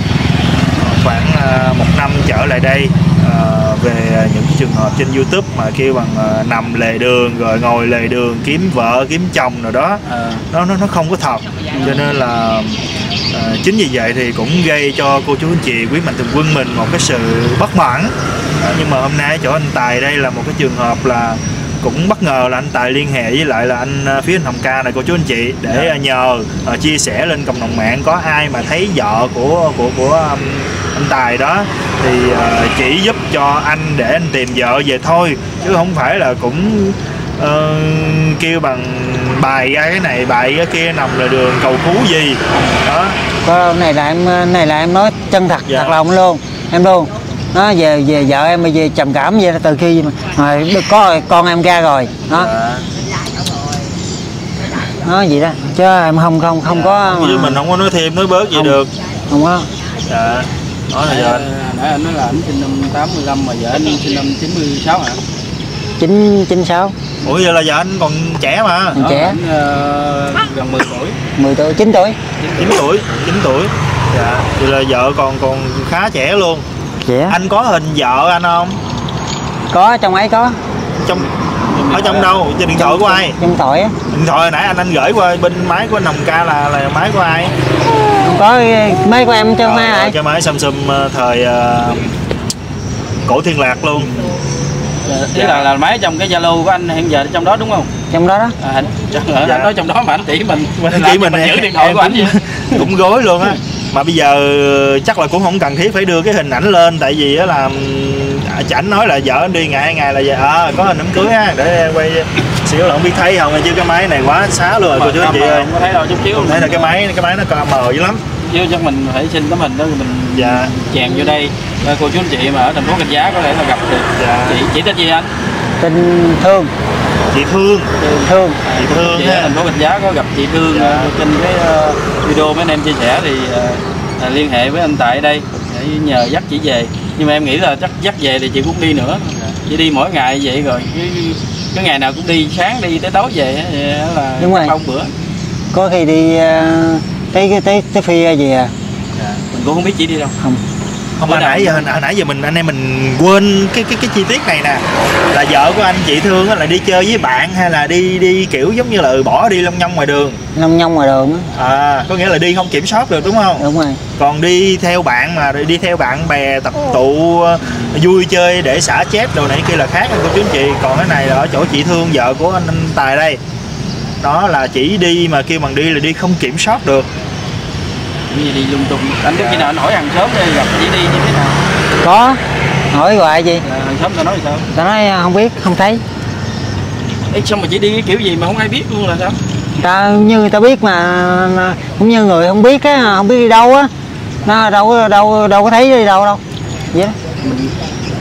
Khoảng ờ, một năm trở lại đây về những trường hợp trên YouTube mà kêu bằng ờ, nằm lề đường rồi ngồi lề đường kiếm vợ kiếm chồng rồi đó. À, nó nó nó không có thật. Cho nên là ờ, chính vì vậy thì cũng gây cho cô chú anh chị quý mạnh thường quân mình một cái sự bất mãn. Ờ, nhưng mà hôm nay chỗ anh Tài đây là một cái trường hợp là cũng bất ngờ là anh Tài liên hệ với lại là anh ờ, phía anh Hồng Ca này cô chú anh chị để Dạ. ờ, nhờ ờ, chia sẻ lên cộng đồng mạng có ai mà thấy vợ của của của um, anh Tài đó thì ờ, chỉ giúp cho anh để anh tìm vợ về thôi chứ không phải là cũng ờ, kêu bằng bài ra cái này bài cái kia nằm là đường cầu cứu gì đó có này là em này là em nói chân thật Dạ. thật lòng luôn em luôn nó về về vợ em bây giờ trầm cảm vậy từ khi được có con em ra rồi. Đó. Dạ. nó vậy đó. Chứ em không không không có chứ mà- mình không có nói thêm nói bớt gì Không. được. Không có. Dạ. Đó là giờ anh nãy anh nói là anh sinh năm 85 mà vợ anh sinh năm 96 hả? Chín chín sáu. Ủa giờ là giờ anh còn trẻ mà. Còn trẻ. anh ờ, gần 10 tuổi. Mười tuổi chín tuổi. 9 tuổi 9 tuổi. Dạ. Vậy là vợ còn còn khá trẻ luôn trẻ anh có hình vợ anh không? Có trong ấy có. Trong ở trong đâu? Trên điện thoại của ai? trong thoại á. Điện thoại hồi nãy anh anh gửi qua bên máy của anh Hồng Ca là là máy của ai? Không có mấy của em cho mấy ơi, ai cái máy Samsung ờ, thời ờ, cổ thiên lạc luôn. Ý là là máy trong cái Zalo của anh hiện giờ trong đó đúng không? Trong đó đó. À, anh, dạ. anh nói trong đó mà anh chỉ mình mình Chỉ mình mình em- giữ điện thoại của anh cũng- vậy. cũng gối luôn á mà bây giờ chắc là cũng không cần thiết phải đưa cái hình ảnh lên tại vì á là ừm, ảnh nói là vợ anh đi ngày hai ngày là vậy. À có hình đám cưới á để em quay xíu là không biết thấy không chứ cái máy này quá xá luôn rồi cô chú anh chị ơi. không có thấy đâu chút xíu. Không thấy là cái máy cái máy nó cao mờ dữ lắm. Chứ chắc mình phải xin tấm hình đó mình Dạ. chèn vô đây. Ờ, cô chú anh chị mà ở thành phố Canh Giá có thể là gặp được. Dạ. chị chị tên gì anh? Tình thương chị thương. Thương. Chị thương chị ở ha. thành phố Canh Giá có gặp chị Thương Dạ. ờ, trên cái ờ, video mấy anh em chia sẻ thì ờ, liên hệ với anh tại đây để nhờ dắt chị về. Nhưng mà em nghĩ là chắc dắt về thì chị cũng đi nữa. Chị đi mỗi ngày vậy rồi cái, cái ngày nào cũng đi sáng đi tới tối về là Đúng rồi. không bữa. Có khi đi tới cái tới tới phi gì à? Mình cũng không biết chị đi đâu. Không không hồi nãy giờ hồi, hồi nãy giờ mình anh em mình quên cái cái cái chi tiết này nè. Là vợ của anh chị thương là đi chơi với bạn hay là đi đi kiểu giống như là bỏ đi long nhong ngoài đường? Nông nhông ngoài đường á. À có nghĩa là đi không kiểm soát được đúng không? Đúng rồi. Còn đi theo bạn mà đi theo bạn bè tập tụ ờ, vui chơi để xả chết đồ này kia là khác anh cô chú anh chị. Còn cái này là ở chỗ chị thương vợ của anh, anh tài đây. Đó là chỉ đi mà kêu bằng đi là đi không kiểm soát được Gì đi lung tung. Anh có khi nào anh hỏi hàng xóm để gặp chị đi như thế nào? Có. Hỏi hoài gì? Hàng xóm tao nói sao? Tao nói không biết không thấy. Ê, sao mà chị đi cái kiểu gì mà không ai biết luôn là sao? Ta như ta biết mà cũng như người không biết á không biết đi đâu á. Nó đâu đâu đâu có thấy đi đâu đâu. Vậy đó. Mình,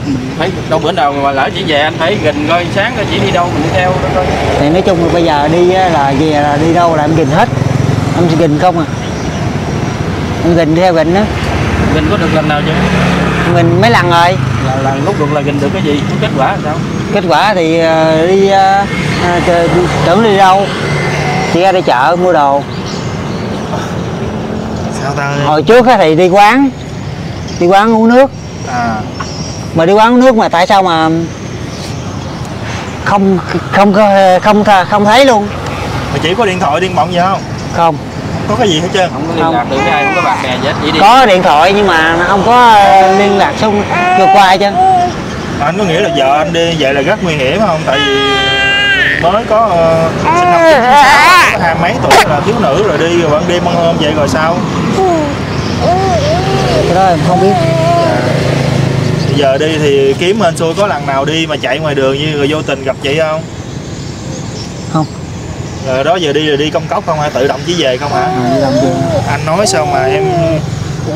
mình phải đâu bữa nào mà lỡ chị về anh phải gần coi sáng rồi chị đi đâu mình đi theo đó coi. Thì nói chung là bây giờ đi á, là về là đi đâu là em gìn hết. Em gìn không à em gìn theo gìn đó gần có được lần nào chưa mình mấy lần rồi. Là, là lúc được là gần được cái gì? Có kết quả là sao? Kết quả thì ờ, đi đi- tưởng đi đâu chỉ ra đi chợ mua đồ. Sao ta hồi trước á thì đi quán đi quán uống nước. À. Mà đi quán uống nước mà tại sao mà không không có không th- không thấy luôn. Mà chỉ có điện thoại điện bọng gì không? Không có cái gì hết trơn. Không có liên Không. lạc được với ai không có bạn bè gì hết. Chỉ đi. Có điện thoại nhưng mà không có ờ, liên lạc xong vượt qua ai chứ anh có nghĩa là vợ anh đi vậy là rất nguy hiểm không? Tại vì mới có uh, sinh năm 96 có hai mấy tuổi là thiếu nữ rồi đi rồi ban đêm ban hôm vậy rồi sao? Cái đó em không biết. Bây giờ đi thì kiếm hên xui có lần nào đi mà chạy ngoài đường như người vô tình gặp chị không? Không rồi đó giờ đi là đi công cốc không hả? Tự động chỉ về không hả? À, đi làm gì anh nói sao mà em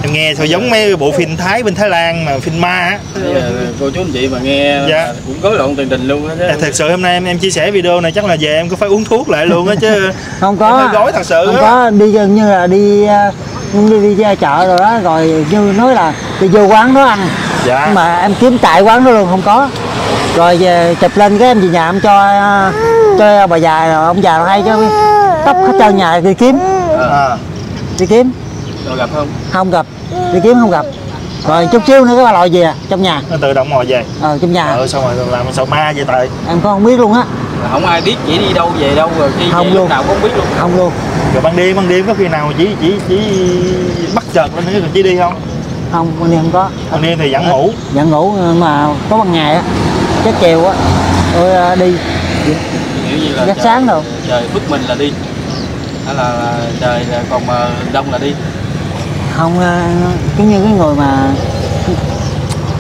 em nghe sao giống mấy bộ phim thái bên thái lan mà phim ma á. Bây giờ cô chú anh chị mà nghe Dạ. cũng rối loạn tiền đình luôn á chứ. À, thật sự hôm nay em em chia sẻ video này chắc là về em có phải uống thuốc lại luôn á chứ. Không Em hơi có gói thật sự không á. có. Đi gần như là đi ờ, đi đi ra chợ rồi đó rồi như nói là đi vô quán đó ăn. Dạ. Nhưng mà em kiếm tại quán đó luôn không có. Rồi về chụp lên cái em về nhà em cho cho bà già rồi ông già hay cho tóc hết trơn nhà đi kiếm. À, đi kiếm. Rồi gặp không? Không gặp. Đi kiếm không gặp. Rồi chút xíu nữa cái bà lòi về à, trong nhà. Nó tự động ngồi về. Ờ trong nhà. Ờ xong rồi làm sợ ma vậy tại? Em có không biết luôn á. Không ai biết chỉ đi đâu về đâu rồi khi Không về luôn. nào cũng không biết luôn. Không luôn. Rồi ban đêm ban đêm có khi nào chỉ chỉ chỉ bắt chợt lên cái chỉ đi không? Không ban đêm không có. Ban đêm thì vẫn ngủ. Vẫn ngủ mà có ban ngày á. Chết chiều á. Tôi ờ, đi kiểu như là Rất trời- sáng đâu. trời phức mình là đi hay là, là trời còn mà đông là đi không ờ, cứ như cái người mà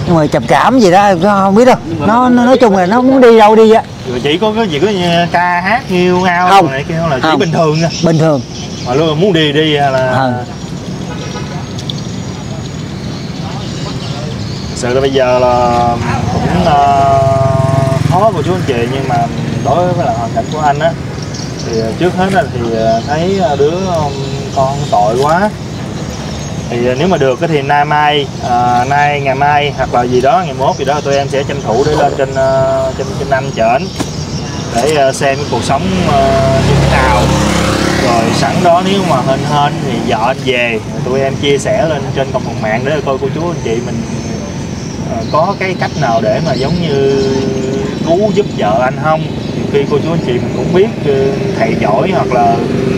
người trầm cảm gì đó không biết đâu nó, nó nói chung là nó muốn đi đâu đi á chỉ có cái gì có như ca hát nghiêu ngao Không. này kia không là chỉ Không. bình thường nha bình thường mà luôn muốn đi đi là. Thực sự là bây giờ là cũng ờ, khó của chú anh chị nhưng mà đối với là hoàn cảnh của anh á thì ờ, trước hết là thì ờ, thấy ờ, đứa con tội quá. Thì nếu mà được thì nay mai à, nay ngày mai hoặc là gì đó ngày mốt gì đó tụi em sẽ tranh thủ để lên trên trên trên năm chở để xem cuộc sống như thế nào. Rồi sẵn đó nếu mà hên hên thì vợ anh về tụi em chia sẻ lên trên cộng đồng mạng để coi cô chú anh chị mình có cái cách nào để mà giống như cứu giúp vợ anh không? Khi cô chú anh chị mình cũng biết ờ, thầy giỏi hoặc là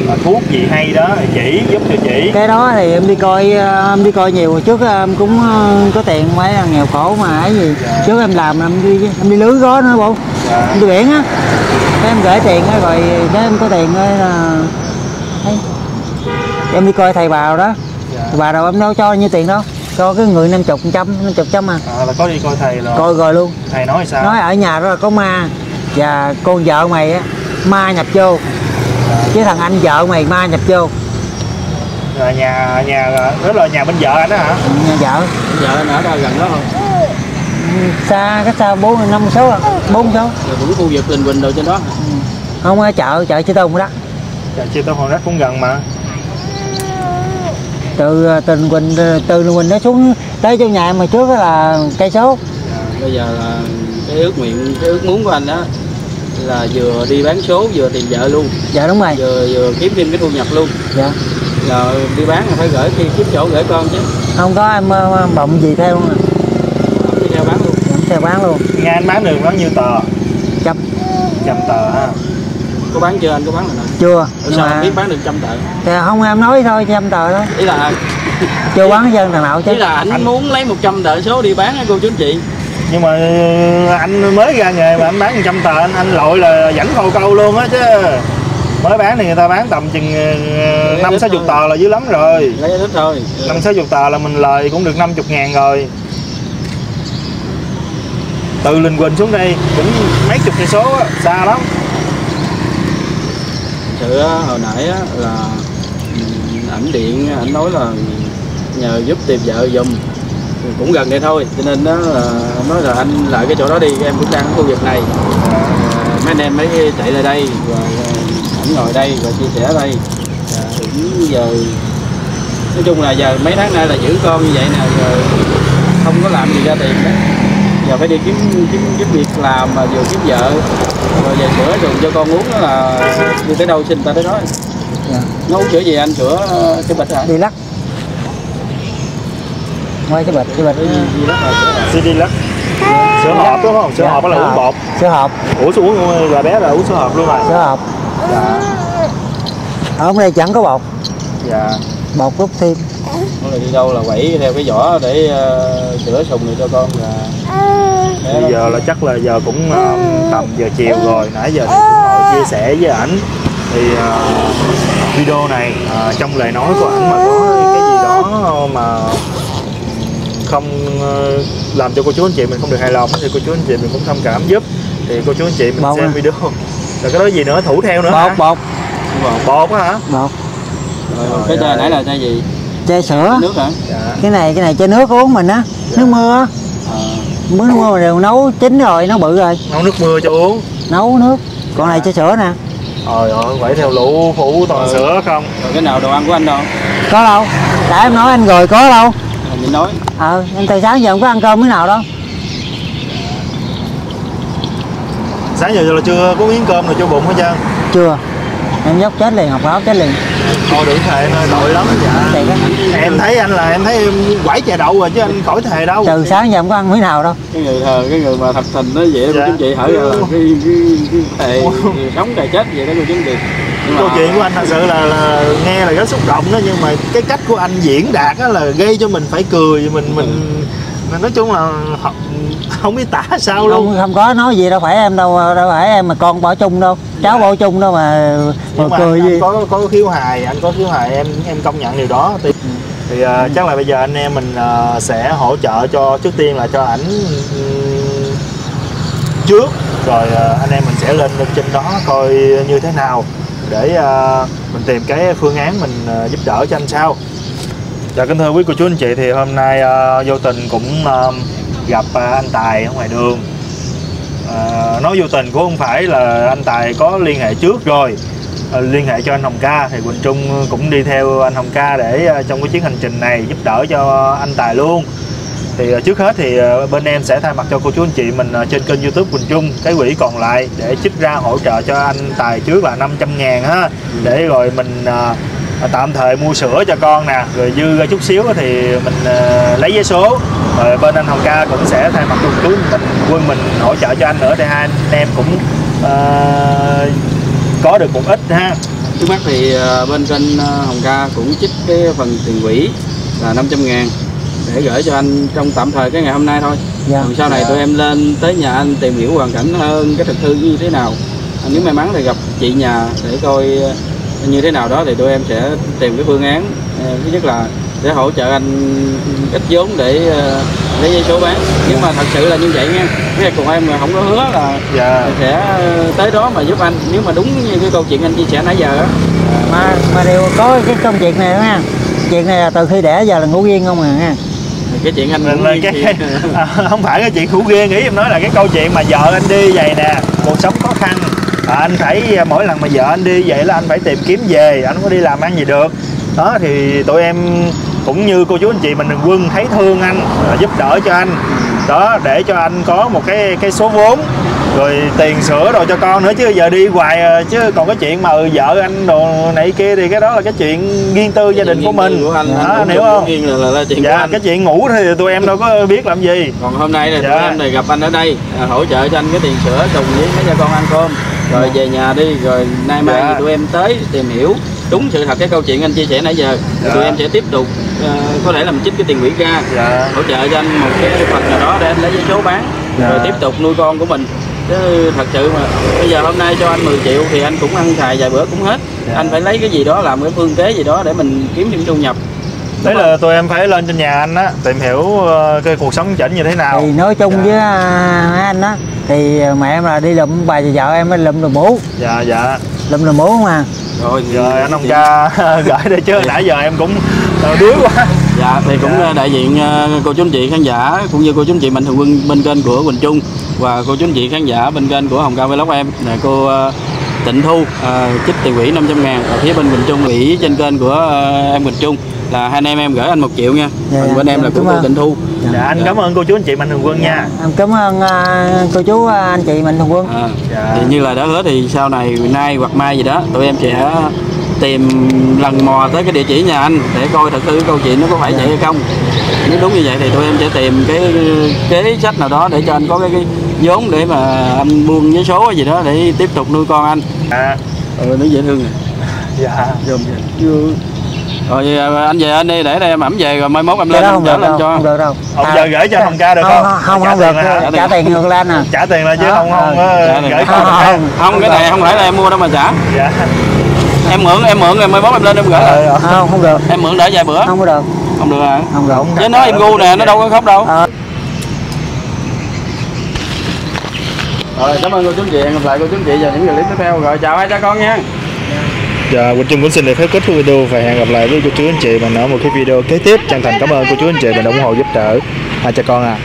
ờ, thuốc gì hay đó chỉ giúp cho chị. Cái đó thì em đi coi ờ, em đi coi nhiều. Trước em cũng ờ, có tiền mấy là nghèo khổ mà ấy gì. Dạ. trước em làm em đi em đi lưới gió nữa bộ. Dạ. em đi biển á. Em gửi tiền á rồi cái em có tiền á là ấy. em đi coi thầy bào đó. Dạ. thầy bà đâu em đâu cho nhiêu tiền đâu. Cho cái người năm chục trăm năm chục trăm à. À, là có đi coi thầy rồi coi rồi luôn. Thầy nói sao? Nói ở nhà đó là có ma và con vợ mày á ma nhập vô chứ thằng anh vợ mày ma nhập vô Là nhà nhà đó là nhà bên vợ anh đó hả? Nhà vợ. Giờ anh ở đâu gần đó không? Xa cách xa bốn năm số à? Bốn số. Rồi cũng khu vực Đình Bình rồi trên đó. Không ở chợ chợ Chư Tôn đó. Dạ, chia tông hòn đất cũng gần mà. Từ ờ, từ Quỳnh từ Quỳnh nó xuống tới chỗ nhà mà trước đó là cây số. Bây giờ là cái ước nguyện cái ước muốn của anh đó là vừa đi bán số vừa tìm vợ luôn. Dạ đúng rồi. Vừa vừa kiếm thêm cái thu nhập luôn. Dạ. Là đi bán là phải gửi khi kiếm chỗ gửi con chứ. Không có em ờ, bọng gì theo luôn à? Đi theo bán luôn. Em theo bán luôn. Nghe anh bán được bao nhiêu tờ? Trăm. Trăm tờ ha. Có bán chưa anh? Có bán rồi chưa. Nhưng sao mà anh biết bán được trăm tờ? Thì không em nói thôi trăm tờ thôi ý là chưa bán dân thằng nào chứ. Ý là anh, Anh- muốn lấy 100 tờ số đi bán á cô chú anh chị nhưng mà ờ, anh mới ra nghề mà anh bán trăm tờ anh anh lội là dẫn khâu câu luôn á chứ. Mới bán thì người ta bán tầm chừng ờ, năm sáu chục tờ là dữ lắm rồi. Năm sáu chục tờ là mình lời cũng được 50 ngàn rồi. Từ Linh Quỳnh xuống đây cũng mấy chục cây số á, xa lắm. Sự á, hồi nãy á, là ừm, ảnh điện ảnh nói là nhờ giúp tìm vợ giùm cũng gần đây thôi cho nên đó là nói là anh lại cái chỗ đó đi em cũng đang ở khu vực này. À, mấy anh em mới chạy lại đây và và ảnh ngồi đây và chia sẻ đây. Cũng giờ nói chung là giờ mấy tháng nay là giữ con như vậy nè rồi không có làm gì ra tiền đó. Giờ phải đi kiếm kiếm kiếm việc làm mà vừa kiếm vợ rồi về sữa dùng cho con uống đó là đi tới đâu xin ta tới đó. Dạ. nó uống sữa gì anh sữa ờ, sữa bịch hả? Đi lắc ngoài cái bịch cái bịch. CD lắc sữa hộp đúng không? Sữa Dạ, hộp đó là sữa uống bột. Sữa hộp. Ủa sữa uống là bé là uống sữa hộp luôn rồi sữa hộp. Dạ. Ở đây chẳng có bột. Dạ. Bột rút thêm. Nó là đi đâu là quẩy theo cái vỏ để ờ, sữa sùng này cho con là bé bây giờ là chắc là giờ cũng ờ, tầm giờ chiều rồi. Nãy giờ thì cũng ngồi chia sẻ với ảnh. Thì ờ, video này ờ, trong lời nói của ảnh mà có cái gì đó mà không ờ, làm cho cô chú anh chị mình không được hài lòng thì cô chú anh chị mình cũng thông cảm giúp. Thì cô chú anh chị mình Bột xem à? video. Rồi cái đó gì nữa? Thủ theo nữa bột hả? bột bột á hả? Bột Rồi, cái chai nãy là chai gì? Chai sữa. Nước hả? Dạ. Cái này cái này chai nước uống mình á. Nước mưa à, nước mưa mà đều nấu chín rồi nó bự rồi. Nấu nước mưa cho uống. Nấu nước. Còn này chai sữa nè. Trời ơi quẩy theo lũ phủ toàn Ừ. sữa. không? Rồi cái nào đồ ăn của anh đâu? Có đâu. Tại em nói anh rồi có đâu mình nói. Ờ em từ sáng giờ không có ăn cơm cái nào đâu. Sáng giờ là chưa có miếng cơm rồi cho bụng hết trơn. Chưa. Em dốc chết liền học báo chết liền. Thôi đừng thề ơi tội lắm dạ em thấy anh là em thấy em quẩy chè đậu rồi chứ anh khỏi thề đâu. Từ sáng giờ không có ăn miếng nào đâu. Cái người thờ cái người mà thật tình nó vậy Dạ. cô chú anh chị hỏi là cái cái cái thề sống thề chết vậy đó cô chú anh chị Nhưng câu mà- chuyện của anh thật sự là, là nghe là rất xúc động đó nhưng mà cái cách của anh diễn đạt á là gây cho mình phải cười mình mình mình nói chung là không, không biết tả sao luôn. Không, không có nói gì đâu phải em đâu đâu phải em mà con bỏ chung đâu cháu bỏ chung đâu mà mà mà cười anh, gì. anh có có khiếu hài anh có khiếu hài em em công nhận điều đó. Thì thì ờ, chắc là bây giờ anh em mình ờ, sẽ hỗ trợ cho trước tiên là cho ảnh ừm, trước rồi ờ, anh em mình sẽ lên lên trên đó coi như thế nào để à, mình tìm cái phương án mình à, giúp đỡ cho anh sau. Dạ kính thưa quý cô chú, anh chị, thì hôm nay à, vô tình cũng gặp anh Tài ở ngoài đường. Nói vô tình cũng không phải là anh Tài có liên hệ trước rồi liên hệ cho anh Hồng Ca. Thì Quỳnh Trung cũng đi theo anh Hồng Ca để trong cái chuyến hành trình này giúp đỡ cho anh Tài luôn thì ờ, trước hết thì ờ, bên em sẽ thay mặt cho cô chú anh chị mình ờ, trên kênh youtube Quỳnh Trung cái quỹ còn lại để chích ra hỗ trợ cho anh Tài trước là 500 ngàn ha. Để rồi mình tạm thời mua sữa cho con nè rồi dư ra chút xíu thì mình lấy vé số. Rồi bên anh Hồng Ca cũng sẽ thay mặt cùng chú mình quân mình hỗ trợ cho anh nữa. Để hai anh em cũng uh, có được một ít ha. Trước mắt thì bên kênh Hồng Ca cũng chích cái phần tiền quỹ là 500 ngàn để gửi cho anh trong tạm thời cái ngày hôm nay thôi. Dạ. Còn sau này tụi em lên tới nhà anh tìm hiểu hoàn cảnh hơn cái thực hư như thế nào. À, nếu may mắn thì gặp chị nhà để coi ờ, như thế nào đó thì tụi em sẽ tìm cái phương án Ờ, thứ nhất là để hỗ trợ anh ít vốn để ờ, lấy giấy số bán. Nhưng mà thật sự là như vậy nha. Cái này cùng em là không có hứa là dạ. sẽ tới đó mà giúp anh. Nếu mà đúng như cái câu chuyện anh chia sẻ nãy giờ á. Mà mà đều có cái công chuyện này đó nha chuyện này là từ khi đẻ giờ là ngủ riêng không à ha cái chuyện anh Là- cái, thì- à, không phải cái chuyện khủ ghê nghĩ em nói là cái câu chuyện mà vợ anh đi vậy nè cuộc sống khó khăn. À, anh phải à, mỗi lần mà vợ anh đi vậy là anh phải tìm kiếm về anh không có đi làm ăn gì được. Đó thì tụi em cũng như cô chú anh chị mình đừng quân thấy thương anh à, giúp đỡ cho anh. Đó để cho anh có một cái cái số vốn rồi tiền sữa đồ cho con nữa chứ giờ đi hoài à, chứ còn cái chuyện mà ừ, vợ anh đồ này kia thì cái đó là cái chuyện riêng tư gia đình của mình. Của anh, đó, anh hiểu không? riêng là, là, là chuyện của dạ anh. cái chuyện ngủ thì tụi em đâu có biết làm gì. Còn hôm nay là Dạ. tụi em này gặp anh ở đây à, hỗ trợ cho anh cái tiền sữa cùng với mấy cha con ăn cơm. Rồi về nhà đi rồi nay mai Dạ. thì tụi em tới tìm hiểu đúng sự thật cái câu chuyện anh chia sẻ nãy giờ. Dạ. tụi em sẽ tiếp tục ờ, có thể là mình trích cái tiền quỹ ra dạ. hỗ trợ cho anh một cái phần nào đó để anh lấy giấy số bán Dạ. rồi tiếp tục nuôi con của mình chứ thật sự mà bây giờ hôm nay cho anh 10 triệu thì anh cũng ăn xài vài bữa cũng hết. Dạ. anh phải lấy cái gì đó làm cái phương kế gì đó để mình kiếm thêm thu nhập. Đấy là tụi em phải lên trên nhà anh á tìm hiểu ờ, cái cuộc sống chỉnh như thế nào. Thì nói chung Dạ. với à, anh á thì mẹ em là đi lụm bà vợ em mới lụm đồ mũ. Dạ dạ. Lụm đồ mũ không à? Rồi rồi anh ông ca gửi đây chứ nãy giờ em cũng ờ, đuối quá Dạ thì cũng Dạ. đại diện ờ, cô chú anh chị khán giả cũng như cô chú anh chị mạnh thường quân bên kênh của Quỳnh Trung và cô chú anh chị khán giả bên kênh của Hồng Cao Vlog em. Là cô ờ, Tịnh Thu ờ, trích tiền quỹ 500 ngàn ở phía bên Quỳnh Trung ủy trên kênh của em Quỳnh Trung. Là hai anh em em gửi anh một triệu nha. Dạ, còn dạ, bên em dạ, là của cảm cô ơn. Tịnh Thu. Dạ. Anh cảm ơn cô chú anh chị mạnh thường quân nha. Em cảm ơn à, cô chú à, anh chị mình thường quân. À, Dạ. thì như là đã hứa thì sau này nay hoặc mai gì đó tụi em sẽ tìm lần mò tới cái địa chỉ nhà anh để coi thật sự cái câu chuyện nó có phải vậy hay không. Nếu đúng như vậy thì tụi em sẽ tìm cái kế sách nào đó để cho anh có cái, cái vốn để mà anh buôn với số gì đó để tiếp tục nuôi con anh. Dạ ừ nó dễ thương rồi dạ. Dùm vậy. rồi à, anh về anh đi để đây em ẩm về rồi mai mốt em lên không được lên cho. không được đâu. Ông À, giờ gửi cho thằng ca được không không? không không được trả tiền ngược lên à. Trả tiền là chứ không không ờ. gửi Không, không. không cái này không phải là em mua đâu mà trả. Dạ em mượn em mượn rồi mai mốt em lên em gửi lại. Ờ, không không được. Em mượn để vài bữa. Không có được. Không được hả? Không được. Chứ nó em ngu nè nó đâu có khóc đâu. Ờ. rồi cảm ơn cô chú anh chị. Hẹn gặp lại cô chú anh chị vào những clip tiếp theo. Rồi chào hai cha con nha. Dạ, Quỳnh Trung cũng xin được phép kết thúc video và hẹn gặp lại với cô chú anh chị bằng ở một cái video kế tiếp. Chân thành cảm ơn cô chú anh chị đã ủng hộ giúp đỡ. Hai cha con à.